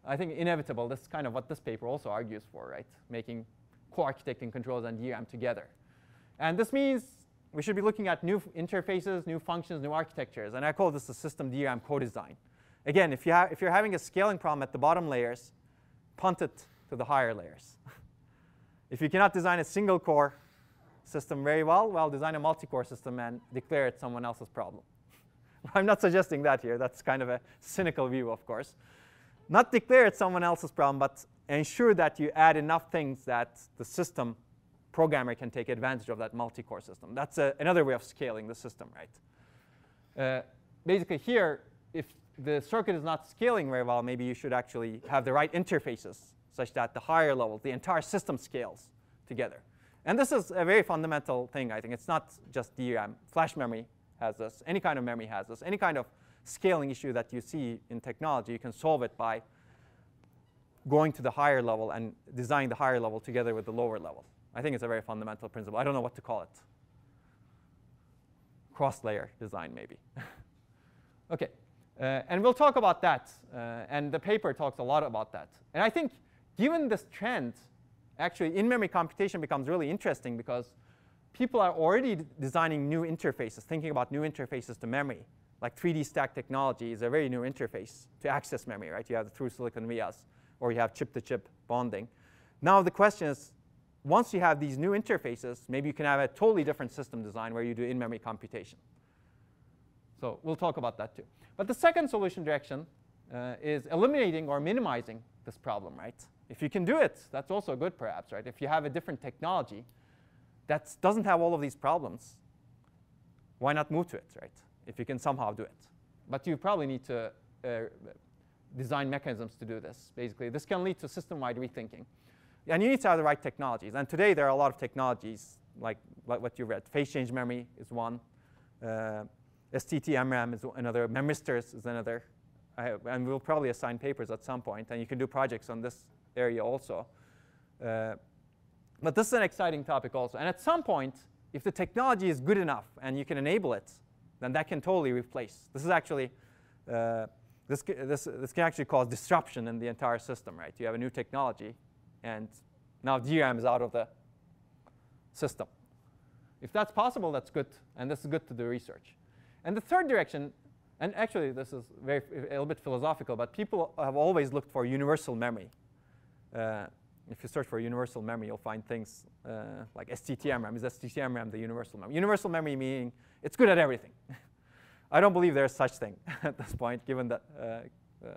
I think, inevitable. This is kind of what this paper also argues for, right? Making co-architecting controllers and DRAM together. And this means we should be looking at new interfaces, new functions, new architectures. And I call this the system DRAM co-design. Again, if, you if you're having a scaling problem at the bottom layers, punt it to the higher layers. if you cannot design a single core system very well, well, design a multi-core system and declare it someone else's problem. I'm not suggesting that here. That's kind of a cynical view, of course. Not declare it someone else's problem, but ensure that you add enough things that the system programmer can take advantage of that multi-core system. That's a, another way of scaling the system, right? Uh, basically here, if the circuit is not scaling very well, maybe you should actually have the right interfaces such that the higher levels, the entire system scales together. And this is a very fundamental thing, I think. It's not just DRAM. Flash memory has this. Any kind of memory has this. Any kind of scaling issue that you see in technology, you can solve it by going to the higher level and designing the higher level together with the lower level. I think it's a very fundamental principle. I don't know what to call it. Cross-layer design, maybe. OK. Uh, and we'll talk about that. Uh, and the paper talks a lot about that. And I think given this trend, actually in-memory computation becomes really interesting because people are already designing new interfaces, thinking about new interfaces to memory. Like 3D stack technology is a very new interface to access memory, right? You have the through silicon vias, or you have chip-to-chip -chip bonding. Now the question is, once you have these new interfaces, maybe you can have a totally different system design where you do in-memory computation. So we'll talk about that too. But the second solution direction uh, is eliminating or minimizing this problem, right? If you can do it, that's also good perhaps, right? If you have a different technology that doesn't have all of these problems, why not move to it, right? If you can somehow do it. But you probably need to uh, design mechanisms to do this, basically. This can lead to system-wide rethinking. And you need to have the right technologies. And today there are a lot of technologies, like, like what you read. Phase change memory is one. Uh, STT-MRAM is another. Memristors is another. Have, and we'll probably assign papers at some point. and you can do projects on this area also. Uh, but this is an exciting topic also. And at some point, if the technology is good enough and you can enable it, then that can totally replace. This is actually, uh, this, this, this can actually cause disruption in the entire system, right? You have a new technology, and now DRAM is out of the system. If that's possible, that's good, and this is good to do research. And the third direction, and actually this is very a little bit philosophical, but people have always looked for universal memory. Uh, if you search for universal memory, you'll find things uh, like STT-MRAM. Is STT-MRAM the universal memory? Universal memory meaning it's good at everything. I don't believe there's such thing at this point, given that uh,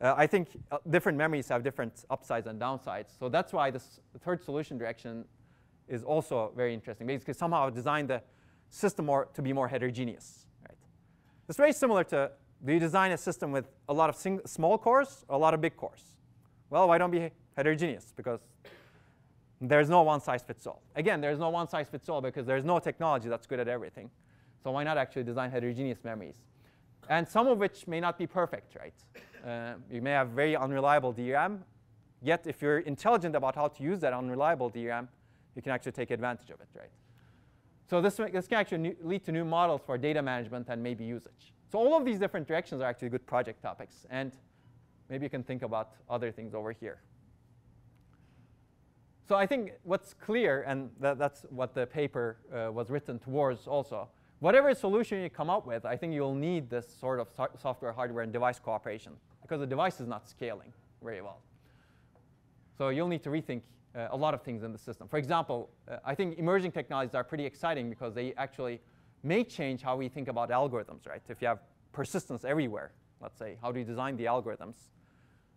uh, I think uh, different memories have different upsides and downsides. So that's why this third solution direction is also very interesting. Basically, somehow design the system more, to be more heterogeneous. Right? It's very similar to do you design a system with a lot of small cores or a lot of big cores? Well, why don't be heterogeneous? Because there's no one size fits all. Again, there's no one size fits all because there's no technology that's good at everything. So why not actually design heterogeneous memories? And some of which may not be perfect, right? Uh, you may have very unreliable DRAM, yet if you're intelligent about how to use that unreliable DRAM, you can actually take advantage of it, right? So this, this can actually lead to new models for data management and maybe usage. So all of these different directions are actually good project topics. And maybe you can think about other things over here. So I think what's clear, and that, that's what the paper uh, was written towards also, whatever solution you come up with, I think you'll need this sort of so software, hardware, and device cooperation because the device is not scaling very well. So you'll need to rethink uh, a lot of things in the system. For example, uh, I think emerging technologies are pretty exciting because they actually may change how we think about algorithms, right? If you have persistence everywhere, let's say, how do you design the algorithms?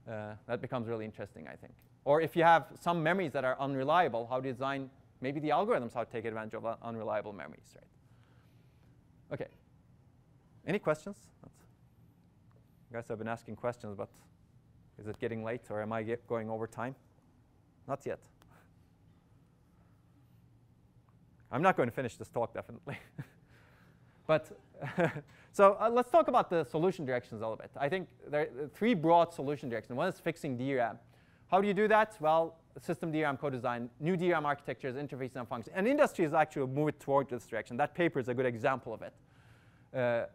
Uh, that becomes really interesting, I think. Or if you have some memories that are unreliable, how do you design maybe the algorithms how to take advantage of unreliable memories, right? Okay. Any questions? You guys have been asking questions, but is it getting late or am I going over time? Not yet. I'm not going to finish this talk, definitely. but so uh, let's talk about the solution directions a little bit. I think there are three broad solution directions. One is fixing DRAM. How do you do that? Well, system DRAM co-design, new DRAM architectures, interfaces, and functions. And industry is actually moving toward this direction. That paper is a good example of it. Uh,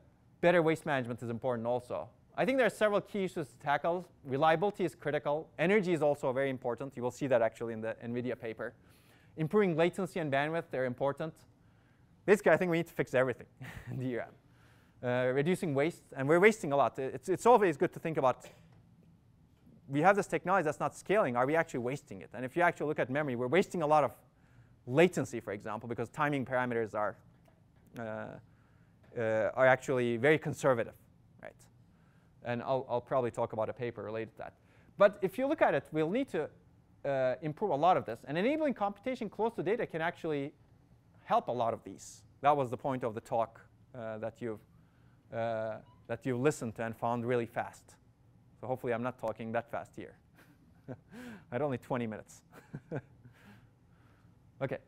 better waste management is important also. I think there are several key issues to tackle. Reliability is critical. Energy is also very important. You will see that actually in the NVIDIA paper. Improving latency and bandwidth, they're important. Basically, I think we need to fix everything in DRAM. Uh, reducing waste, and we're wasting a lot. It's, it's always good to think about we have this technology that's not scaling. Are we actually wasting it? And if you actually look at memory, we're wasting a lot of latency, for example, because timing parameters are, uh, uh, are actually very conservative, right? And I'll, I'll probably talk about a paper related to that. But if you look at it, we'll need to uh, improve a lot of this. And enabling computation close to data can actually help a lot of these. That was the point of the talk uh, that you've uh, that you listened to and found really fast. So hopefully I'm not talking that fast here. I had only 20 minutes. okay.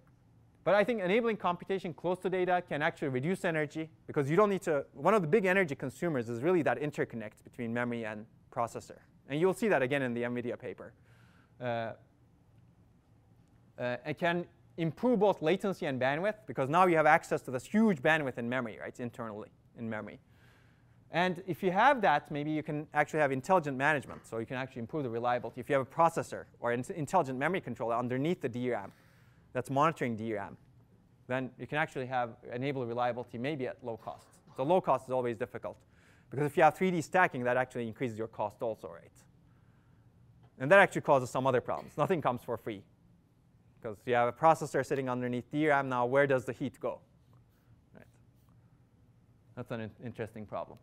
But I think enabling computation close to data can actually reduce energy because you don't need to, one of the big energy consumers is really that interconnect between memory and processor. And you'll see that again in the NVIDIA paper. Uh, uh, it can improve both latency and bandwidth because now you have access to this huge bandwidth in memory, right, internally in memory. And if you have that, maybe you can actually have intelligent management. So you can actually improve the reliability. If you have a processor or an intelligent memory controller underneath the DRAM that's monitoring DRAM, then you can actually have enable reliability maybe at low cost. So low cost is always difficult. Because if you have 3D stacking, that actually increases your cost also, right? And that actually causes some other problems. Nothing comes for free. Because you have a processor sitting underneath DRAM now, where does the heat go? Right. That's an in interesting problem.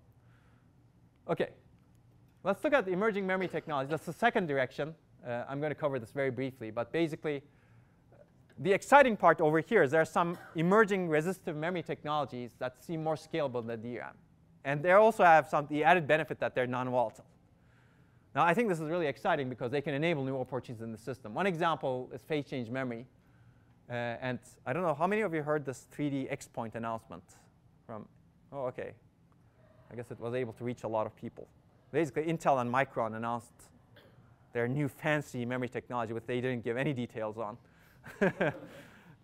OK, let's look at the emerging memory technology. That's the second direction. Uh, I'm going to cover this very briefly. But basically, the exciting part over here is there are some emerging resistive memory technologies that seem more scalable than DRAM. And they also have some, the added benefit that they're non-volatile. Now, I think this is really exciting because they can enable new opportunities in the system. One example is phase change memory. Uh, and I don't know, how many of you heard this 3D XPoint announcement from, oh, OK. I guess it was able to reach a lot of people. Basically, Intel and Micron announced their new fancy memory technology, which they didn't give any details on.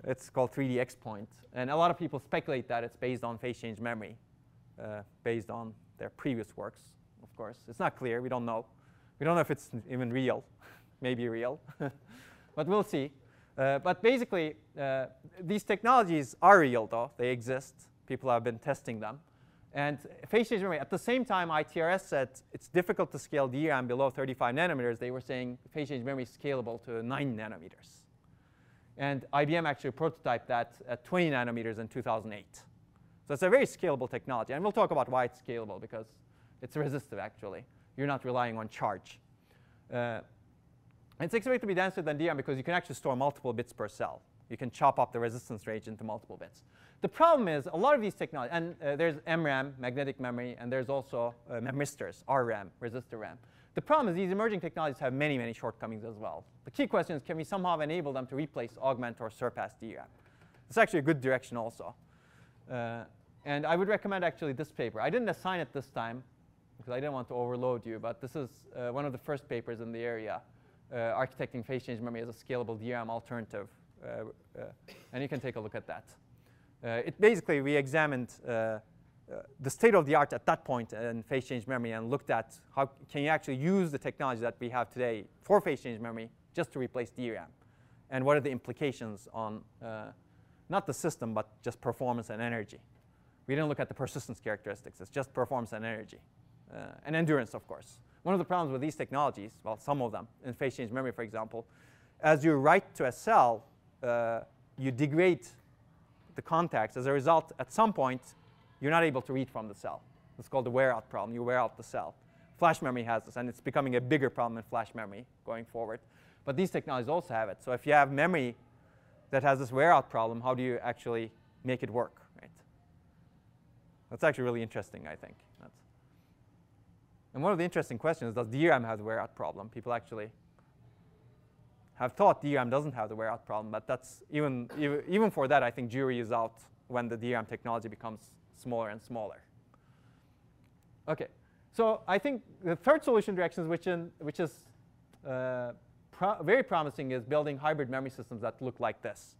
it's called 3D XPoint. And a lot of people speculate that it's based on phase change memory, uh, based on their previous works, of course. It's not clear. We don't know. We don't know if it's even real. Maybe real. but we'll see. Uh, but basically, uh, these technologies are real, though. They exist. People have been testing them. And phase change memory, at the same time, ITRS said it's difficult to scale DRAM below 35 nanometers. They were saying phase change memory is scalable to 9 nanometers. And IBM actually prototyped that at 20 nanometers in 2008. So it's a very scalable technology. And we'll talk about why it's scalable, because it's resistive, actually. You're not relying on charge. Uh, it's expected to be denser than DRAM because you can actually store multiple bits per cell. You can chop up the resistance range into multiple bits. The problem is a lot of these technologies, and uh, there's MRAM, magnetic memory, and there's also uh, memristors, RRAM, resistor RAM. The problem is these emerging technologies have many, many shortcomings as well. The key question is, can we somehow enable them to replace, augment, or surpass DRAM? It's actually a good direction also. Uh, and I would recommend actually this paper. I didn't assign it this time because I didn't want to overload you, but this is uh, one of the first papers in the area, uh, architecting phase change memory as a scalable DRAM alternative. Uh, uh, and you can take a look at that. Uh, it basically, we examined the state of the art at that point in phase change memory and looked at how can you actually use the technology that we have today for phase change memory just to replace DRAM, and what are the implications on not the system, but just performance and energy. We didn't look at the persistence characteristics. It's just performance and energy, uh, and endurance, of course. One of the problems with these technologies, well, some of them, in phase change memory, for example, as you write to a cell, uh, you degrade the contacts. As a result, at some point, you're not able to read from the cell. It's called the wear out problem. You wear out the cell. Flash memory has this, and it's becoming a bigger problem in flash memory going forward. But these technologies also have it. So if you have memory that has this wear out problem, how do you actually make it work? Right? That's actually really interesting, I think. That's and one of the interesting questions is, does DRAM have the wear out problem? People actually have thought DRAM doesn't have the wear out problem, but that's even, even for that, I think jury is out when the DRAM technology becomes smaller and smaller. OK, so I think the third solution direction, which, in, which is uh, pro very promising, is building hybrid memory systems that look like this.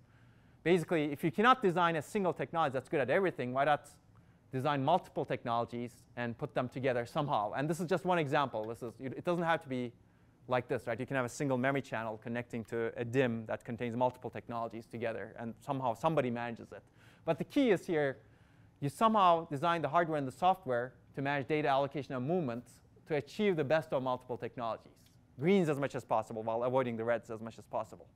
Basically, if you cannot design a single technology that's good at everything, why not design multiple technologies and put them together somehow? And this is just one example. This is, it doesn't have to be like this, right? You can have a single memory channel connecting to a DIMM that contains multiple technologies together, and somehow somebody manages it. But the key is here, you somehow design the hardware and the software to manage data allocation and movement to achieve the best of multiple technologies. greens as much as possible while avoiding the reds as much as possible.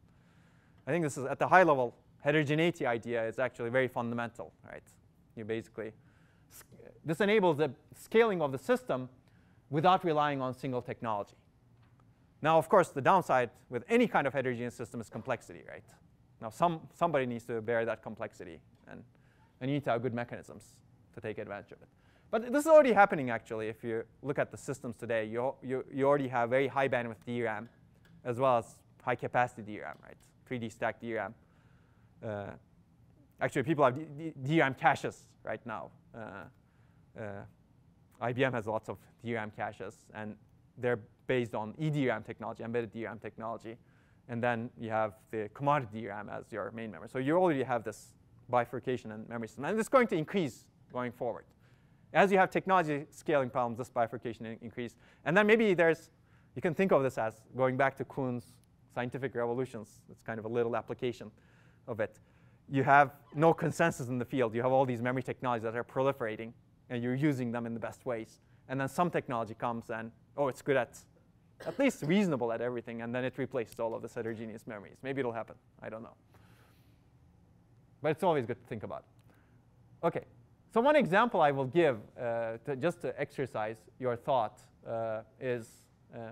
I think this is at the high level heterogeneity idea is actually very fundamental, right? You basically this enables the scaling of the system without relying on single technology. Now, of course, the downside with any kind of heterogeneous system is complexity, right? Now, some, somebody needs to bear that complexity, and, and you need to have good mechanisms to take advantage of it. But this is already happening, actually. If you look at the systems today, you, you, you already have very high bandwidth DRAM, as well as high capacity DRAM, right? 3D stacked DRAM. Uh, actually, people have DRAM caches right now. Uh, uh, IBM has lots of DRAM caches, and they're based on EDRAM technology, embedded DRAM technology. And then you have the commodity DRAM as your main memory. So you already have this bifurcation in memory system. And it's going to increase going forward. As you have technology scaling problems, this bifurcation in increase. And then maybe there's, you can think of this as going back to Kuhn's scientific revolutions. It's kind of a little application of it. You have no consensus in the field. You have all these memory technologies that are proliferating, and you're using them in the best ways. And then some technology comes and, oh, it's good at at least reasonable at everything, and then it replaces all of the heterogeneous memories. Maybe it'll happen. I don't know. But it's always good to think about. OK, so one example I will give uh, to just to exercise your thought uh, is uh,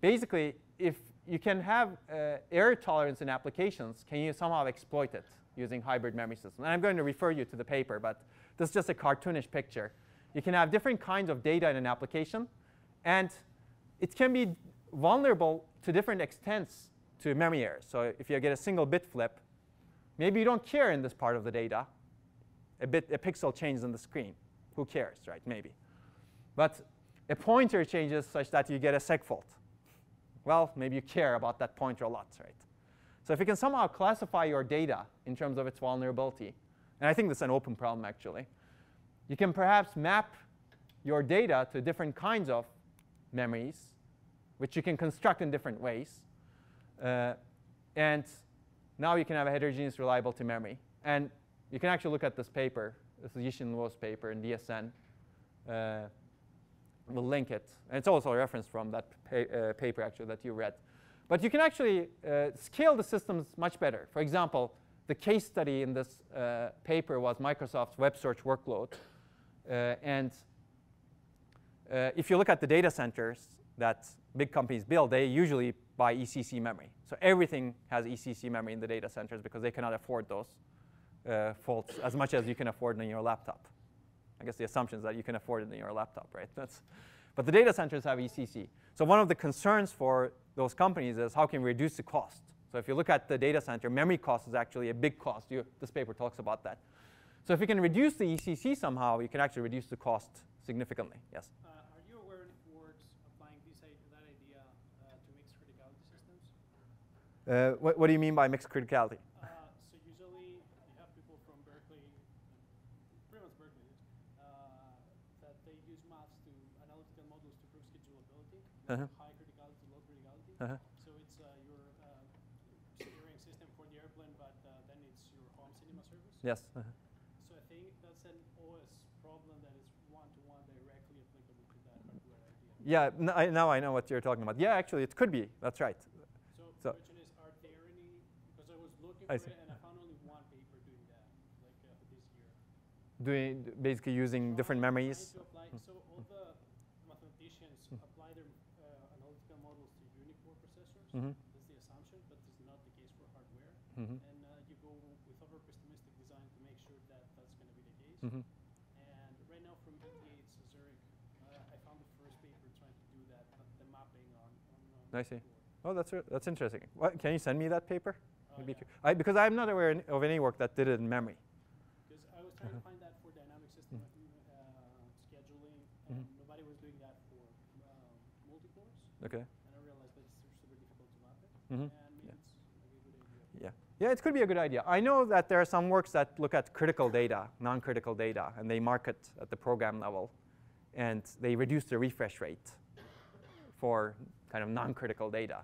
basically if you can have uh, error tolerance in applications, can you somehow exploit it using hybrid memory systems? And I'm going to refer you to the paper, but this is just a cartoonish picture. You can have different kinds of data in an application, and it can be vulnerable to different extents to memory errors. So if you get a single bit flip, maybe you don't care in this part of the data. A bit, a pixel changes on the screen. Who cares, right? Maybe. But a pointer changes such that you get a seg fault. Well, maybe you care about that pointer a lot, right? So if you can somehow classify your data in terms of its vulnerability, and I think this is an open problem actually, you can perhaps map your data to different kinds of memories, which you can construct in different ways. Uh, and now you can have a heterogeneous reliable reliability memory. And you can actually look at this paper. This is Yixin Luo's paper in DSN. Uh, we'll link it. And it's also a reference from that pa uh, paper, actually, that you read. But you can actually uh, scale the systems much better. For example, the case study in this uh, paper was Microsoft's web search workload. Uh, and uh, if you look at the data centers that big companies build, they usually buy ECC memory. So everything has ECC memory in the data centers because they cannot afford those uh, faults as much as you can afford in your laptop. I guess the assumption is that you can afford it in your laptop, right? That's, but the data centers have ECC. So one of the concerns for those companies is how can we reduce the cost? So if you look at the data center, memory cost is actually a big cost. You, this paper talks about that. So if you can reduce the ECC somehow, you can actually reduce the cost significantly. Yes? Uh, are you aware if works applying this, that idea uh, to mixed criticality systems? Uh, what, what, do you mean by mixed criticality? Uh, so usually you have people from Berkeley, pretty much Berkeley, uh, that they use maths to analytical models to prove schedulability, -huh. high criticality, low criticality. -huh. So it's uh, your steering system for the airplane, but then it's your home cinema service. Yes. -huh. So I think that's an OS problem that is one-to-one -one directly applicable to that hardware idea. Yeah, I, now I know what you're talking about. Yeah, actually, it could be. That's right. So, so the question is, are there any, because I was looking I for see. and I found only one paper doing that, like uh, this year. Doing, basically using so different memories? Apply, so all the mathematicians mm. apply their uh, analytical models to Unicore processors. Mm -hmm. That's the assumption, but is not the case for hardware. Mm -hmm. And uh, you go with over-pessimistic design to make sure that that's going to be the case. Mm -hmm. And right now from ETH Zurich, uh, I found the first paper trying to do that, the mapping on. on I see. Oh, that's that's interesting. What, can you send me that paper? Uh, yeah. I, because I'm not aware of any work that did it in memory. Because I was trying -huh. to find that for dynamic system uh, scheduling, and nobody was doing that for um, multi-cores. Okay. And I realized that it's super difficult to map it. Mm -hmm. Yeah. it's maybe a good idea. Yeah. Yeah, it could be a good idea. I know that there are some works that look at critical data, non-critical data, and they mark it at the program level, and they reduce the refresh rate for kind of non-critical data.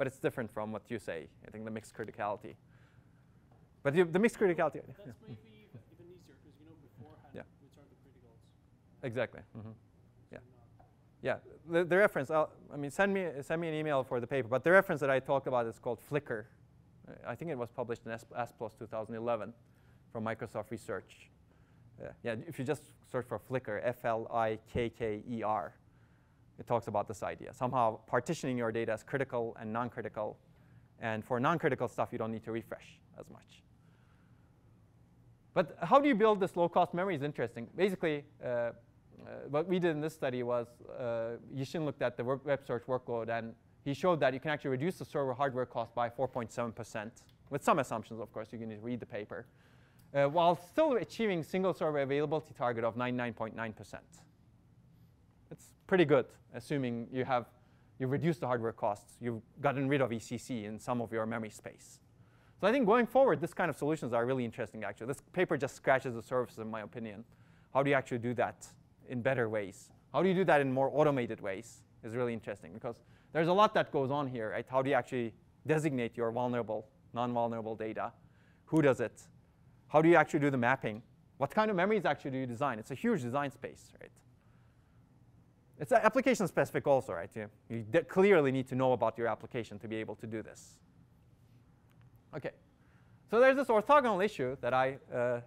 But it's different from what you say. I think the mixed criticality. But the, the mixed criticality. That's yeah. maybe even easier because you know beforehand yeah. which are the criticals. Exactly. Mm -hmm. Yeah. yeah, the, the reference, I'll, i mean, send me, send me an email for the paper, but the reference that I talked about is called Flikker. I think it was published in S, S 2011 from Microsoft Research. Uh, yeah, if you just search for Flikker, F-L-I-K-K-E-R, it talks about this idea. Somehow partitioning your data as critical and non-critical, and for non-critical stuff, you don't need to refresh as much. But how do you build this low-cost memory is interesting. Basically, uh, uh, what we did in this study was uh, Yixin looked at the web search workload and he showed that you can actually reduce the server hardware cost by 4.7%, with some assumptions, of course. You can read the paper, uh, while still achieving single server availability target of 99.9%. Pretty good, assuming you have you've reduced the hardware costs, you've gotten rid of ECC in some of your memory space. So I think going forward, this kind of solutions are really interesting, actually. This paper just scratches the surface, in my opinion. How do you actually do that? in better ways. How do you do that in more automated ways is really interesting because there's a lot that goes on here, right? How do you actually designate your vulnerable, non-vulnerable data? Who does it? How do you actually do the mapping? What kind of memories actually do you design? It's a huge design space, right? It's application specific also, right? You, you clearly need to know about your application to be able to do this. OK. So there's this orthogonal issue that I uh,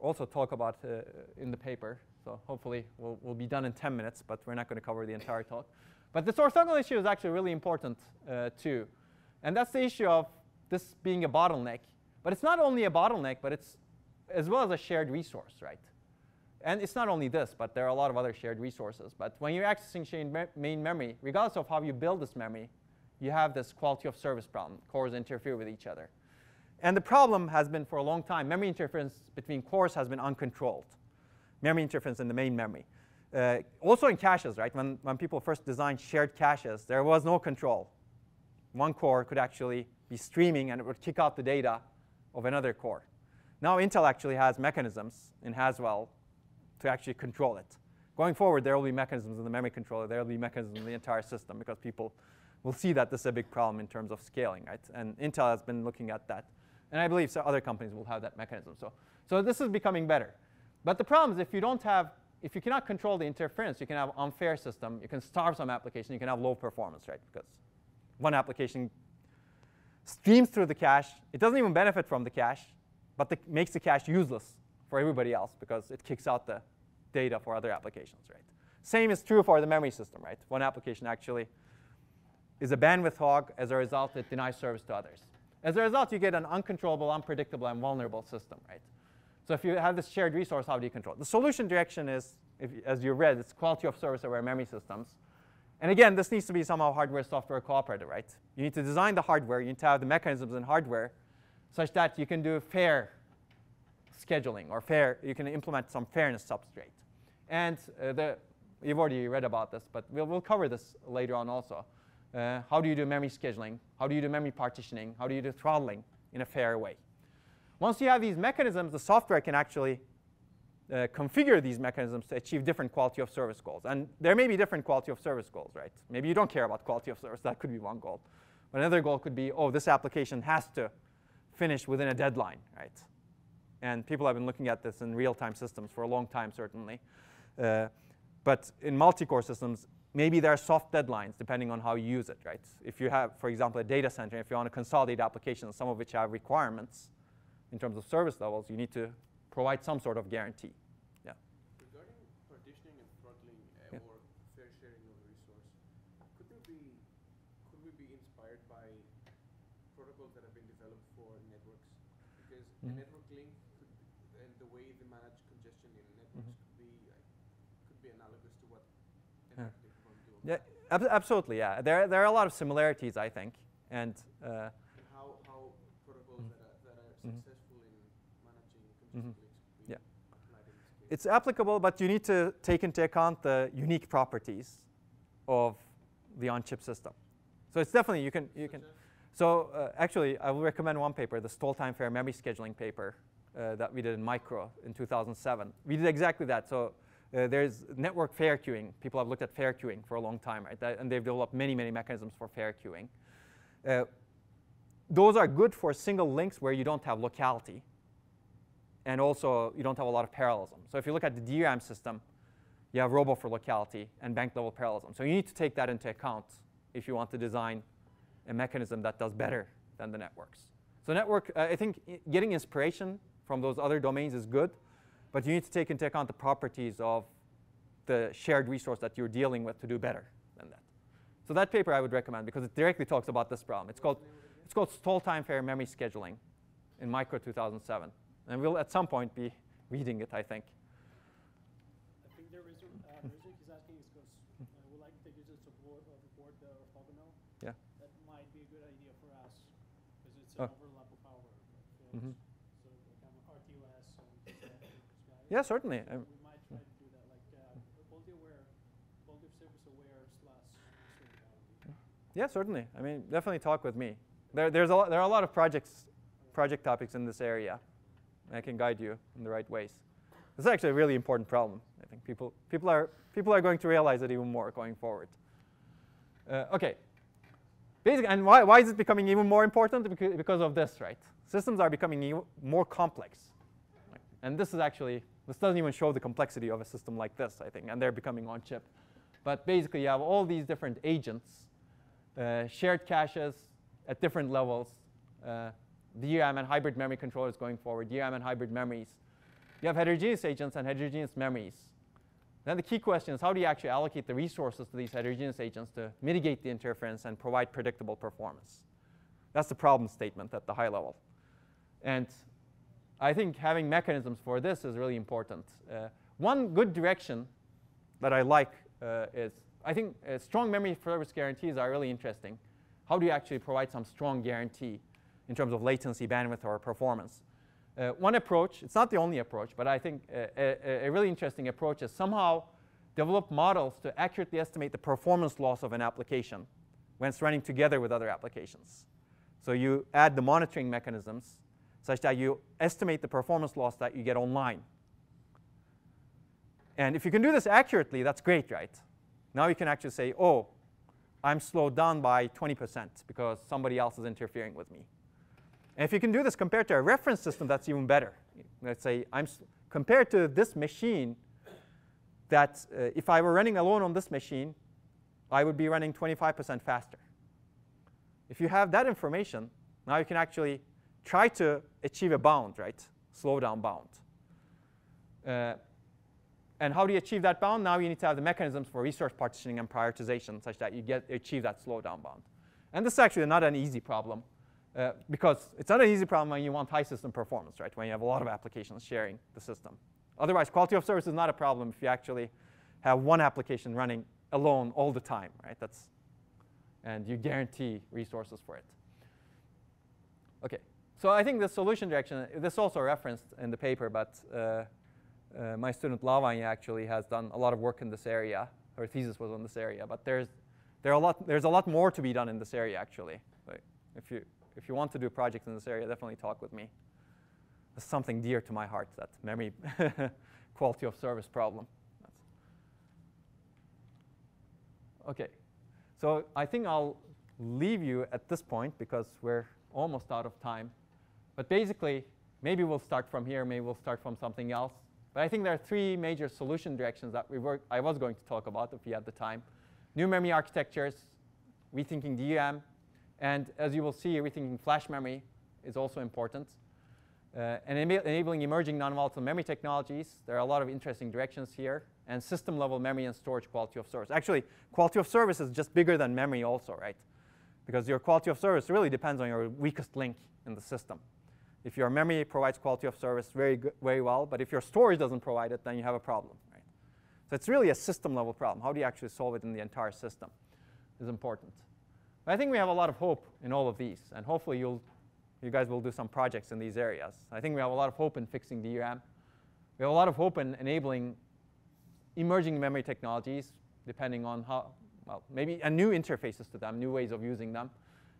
also talk about uh, in the paper. So hopefully we'll, we'll be done in 10 minutes, but we're not going to cover the entire talk. But this orthogonal issue is actually really important uh, too. And that's the issue of this being a bottleneck. But it's not only a bottleneck, but it's as well as a shared resource, right? And it's not only this, but there are a lot of other shared resources. But when you're accessing shared me main memory, regardless of how you build this memory, you have this quality of service problem. Cores interfere with each other. And the problem has been for a long time, memory interference between cores has been uncontrolled memory interference in the main memory. Uh, also in caches, right? When, when people first designed shared caches, there was no control. One core could actually be streaming and it would kick out the data of another core. Now Intel actually has mechanisms in Haswell to actually control it. Going forward, there will be mechanisms in the memory controller. There will be mechanisms in the entire system because people will see that this is a big problem in terms of scaling, right? And Intel has been looking at that. And I believe so other companies will have that mechanism. So, so this is becoming better. But the problem is if you don't have, if you cannot control the interference, you can have unfair system. You can starve some application. You can have low performance, right? Because one application streams through the cache. It doesn't even benefit from the cache, but the, makes the cache useless for everybody else because it kicks out the data for other applications, right? Same is true for the memory system, right? One application actually is a bandwidth hog. As a result, it denies service to others. As a result, you get an uncontrollable, unpredictable, and vulnerable system, right? So if you have this shared resource, how do you control it? The solution direction is, if, as you read, it's quality of service aware memory systems. And again, this needs to be somehow hardware software cooperative, right? You need to design the hardware. You need to have the mechanisms in hardware such that you can do fair scheduling or fair, you can implement some fairness substrate. And uh, the, you've already read about this, but we'll, we'll cover this later on also. Uh, how do you do memory scheduling? How do you do memory partitioning? How do you do throttling in a fair way? Once you have these mechanisms, the software can actually uh, configure these mechanisms to achieve different quality of service goals. And there may be different quality of service goals, right? Maybe you don't care about quality of service. That could be one goal. But another goal could be, oh, this application has to finish within a deadline, right? And people have been looking at this in real-time systems for a long time, certainly. Uh, but in multi-core systems, maybe there are soft deadlines depending on how you use it, right? If you have, for example, a data center, if you want to consolidate applications, some of which have requirements, in terms of service levels, you need to provide some sort of guarantee. Yeah. Regarding partitioning and throttling uh, yeah. or fair sharing of the resource, could there be, could we be inspired by protocols that have been developed for networks? Because mm -hmm. a network link could, and the way they manage congestion in networks mm -hmm. could be uh, could be analogous to what an yeah. Ab absolutely. Yeah, there there are a lot of similarities, I think, and. Uh, how how protocols mm -hmm. that are, that are mm-hmm. successful Mm -hmm. Yeah. It's applicable, but you need to take into account the unique properties of the on-chip system. So it's definitely, you can, you can. So uh, actually, I will recommend one paper, the stall time fair memory scheduling paper uh, that we did in Micro in 2007. We did exactly that. So uh, there's network fair queuing. People have looked at fair queuing for a long time, right? That, and they've developed many, many mechanisms for fair queuing. Uh, those are good for single links where you don't have locality and also you don't have a lot of parallelism. So if you look at the DRAM system, you have row buffer locality and bank level parallelism. So you need to take that into account if you want to design a mechanism that does better than the networks. So network, uh, I think getting inspiration from those other domains is good, but you need to take into account the properties of the shared resource that you're dealing with to do better than that. So that paper I would recommend because it directly talks about this problem. It's called, it's called stall time fair memory scheduling in Micro 2007. And we'll at some point be reading it, I think. I think the reason, uh, the reason he's asking is because uh, we like the users of Word, of Word uh, orthogonal. Yeah. That might be a good idea for us because it's an Oh. overlap of fields. Mhm. So like I'm RTOS and uh, those guys. Yeah, certainly. Um, We might try to do that, like uh, quality aware, quality of service aware slash sustainability. Yeah, certainly. I mean, definitely talk with me. There, there's a lot, there are a lot of projects, project topics in this area. I can guide you in the right ways. This is actually a really important problem. I think people, people, are, people are going to realize it even more going forward. Uh, okay. Basically, and why, why is it becoming even more important? Becau- Because of this, right? Systems are becoming more complex. Right? And this is actually, this doesn't even show the complexity of a system like this, I think, and they're becoming on chip. But basically, you have all these different agents, uh, shared caches at different levels, uh, DRAM and hybrid memory controllers going forward, DRAM and hybrid memories. You have heterogeneous agents and heterogeneous memories. Then the key question is how do you actually allocate the resources to these heterogeneous agents to mitigate the interference and provide predictable performance? That's the problem statement at the high level. And I think having mechanisms for this is really important. Uh, one good direction that I like uh, is I think uh, strong memory service guarantees are really interesting. How do you actually provide some strong guarantee in terms of latency, bandwidth, or performance? Uh, one approach, it's not the only approach, but I think uh, a, a really interesting approach is somehow develop models to accurately estimate the performance loss of an application when it's running together with other applications. So you add the monitoring mechanisms such that you estimate the performance loss that you get online. And if you can do this accurately, that's great, right? Now you can actually say, oh, I'm slowed down by 20% because somebody else is interfering with me. And if you can do this compared to a reference system, that's even better. Let's say I'm compared to this machine, that uh, if I were running alone on this machine, I would be running 25% faster. If you have that information, now you can actually try to achieve a bound, right? Slowdown bound. Uh, and how do you achieve that bound? Now you need to have the mechanisms for resource partitioning and prioritization such that you get achieve that slowdown bound. And this is actually not an easy problem uh, because it's not an easy problem when you want high system performance, right? When you have a lot of applications sharing the system. Otherwise, quality of service is not a problem if you actually have one application running alone all the time, right? That's, and you guarantee resources for it. Okay, so I think the solution direction, this is also referenced in the paper, but uh, uh, my student Lavanya actually has done a lot of work in this area. Her thesis was on this area, but there's, there are a lot, there's a lot more to be done in this area actually. Like if, you, if you want to do projects in this area, definitely talk with me. It's something dear to my heart, that memory quality of service problem. Okay, so I think I'll leave you at this point because we're almost out of time. But basically, maybe we'll start from here, maybe we'll start from something else. But I think there are three major solution directions that we were, I was going to talk about if we had the time. New memory architectures, rethinking DRAM, and as you will see, rethinking flash memory is also important. Uh, and ena- enabling emerging non-volatile memory technologies. There are a lot of interesting directions here. And system-level memory and storage quality of service. Actually, quality of service is just bigger than memory also, right? Because your quality of service really depends on your weakest link in the system. If your memory provides quality of service very, good, very well, but if your storage doesn't provide it, then you have a problem, right? So it's really a system-level problem. How do you actually solve it in the entire system is important. But I think we have a lot of hope in all of these, and hopefully you'll you guys will do some projects in these areas. I think we have a lot of hope in fixing DRAM. We have a lot of hope in enabling emerging memory technologies, depending on how, well, maybe new interfaces to them, new ways of using them.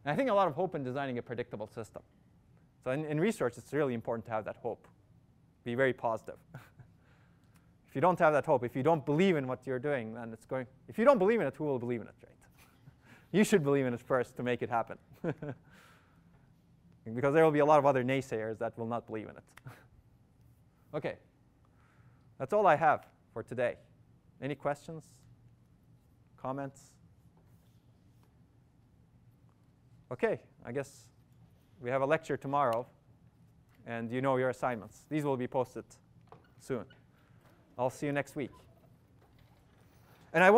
And I think a lot of hope in designing a predictable system. So in, in research, it's really important to have that hope. Be very positive. if you don't have that hope, if you don't believe in what you're doing, then it's going, if you don't believe in it, who will believe in it, right? you should believe in it first to make it happen. because there will be a lot of other naysayers that will not believe in it. okay. That's all I have for today. Any questions? Comments? Okay, I guess we have a lecture tomorrow, and you know your assignments. These will be posted soon. I'll see you next week. And I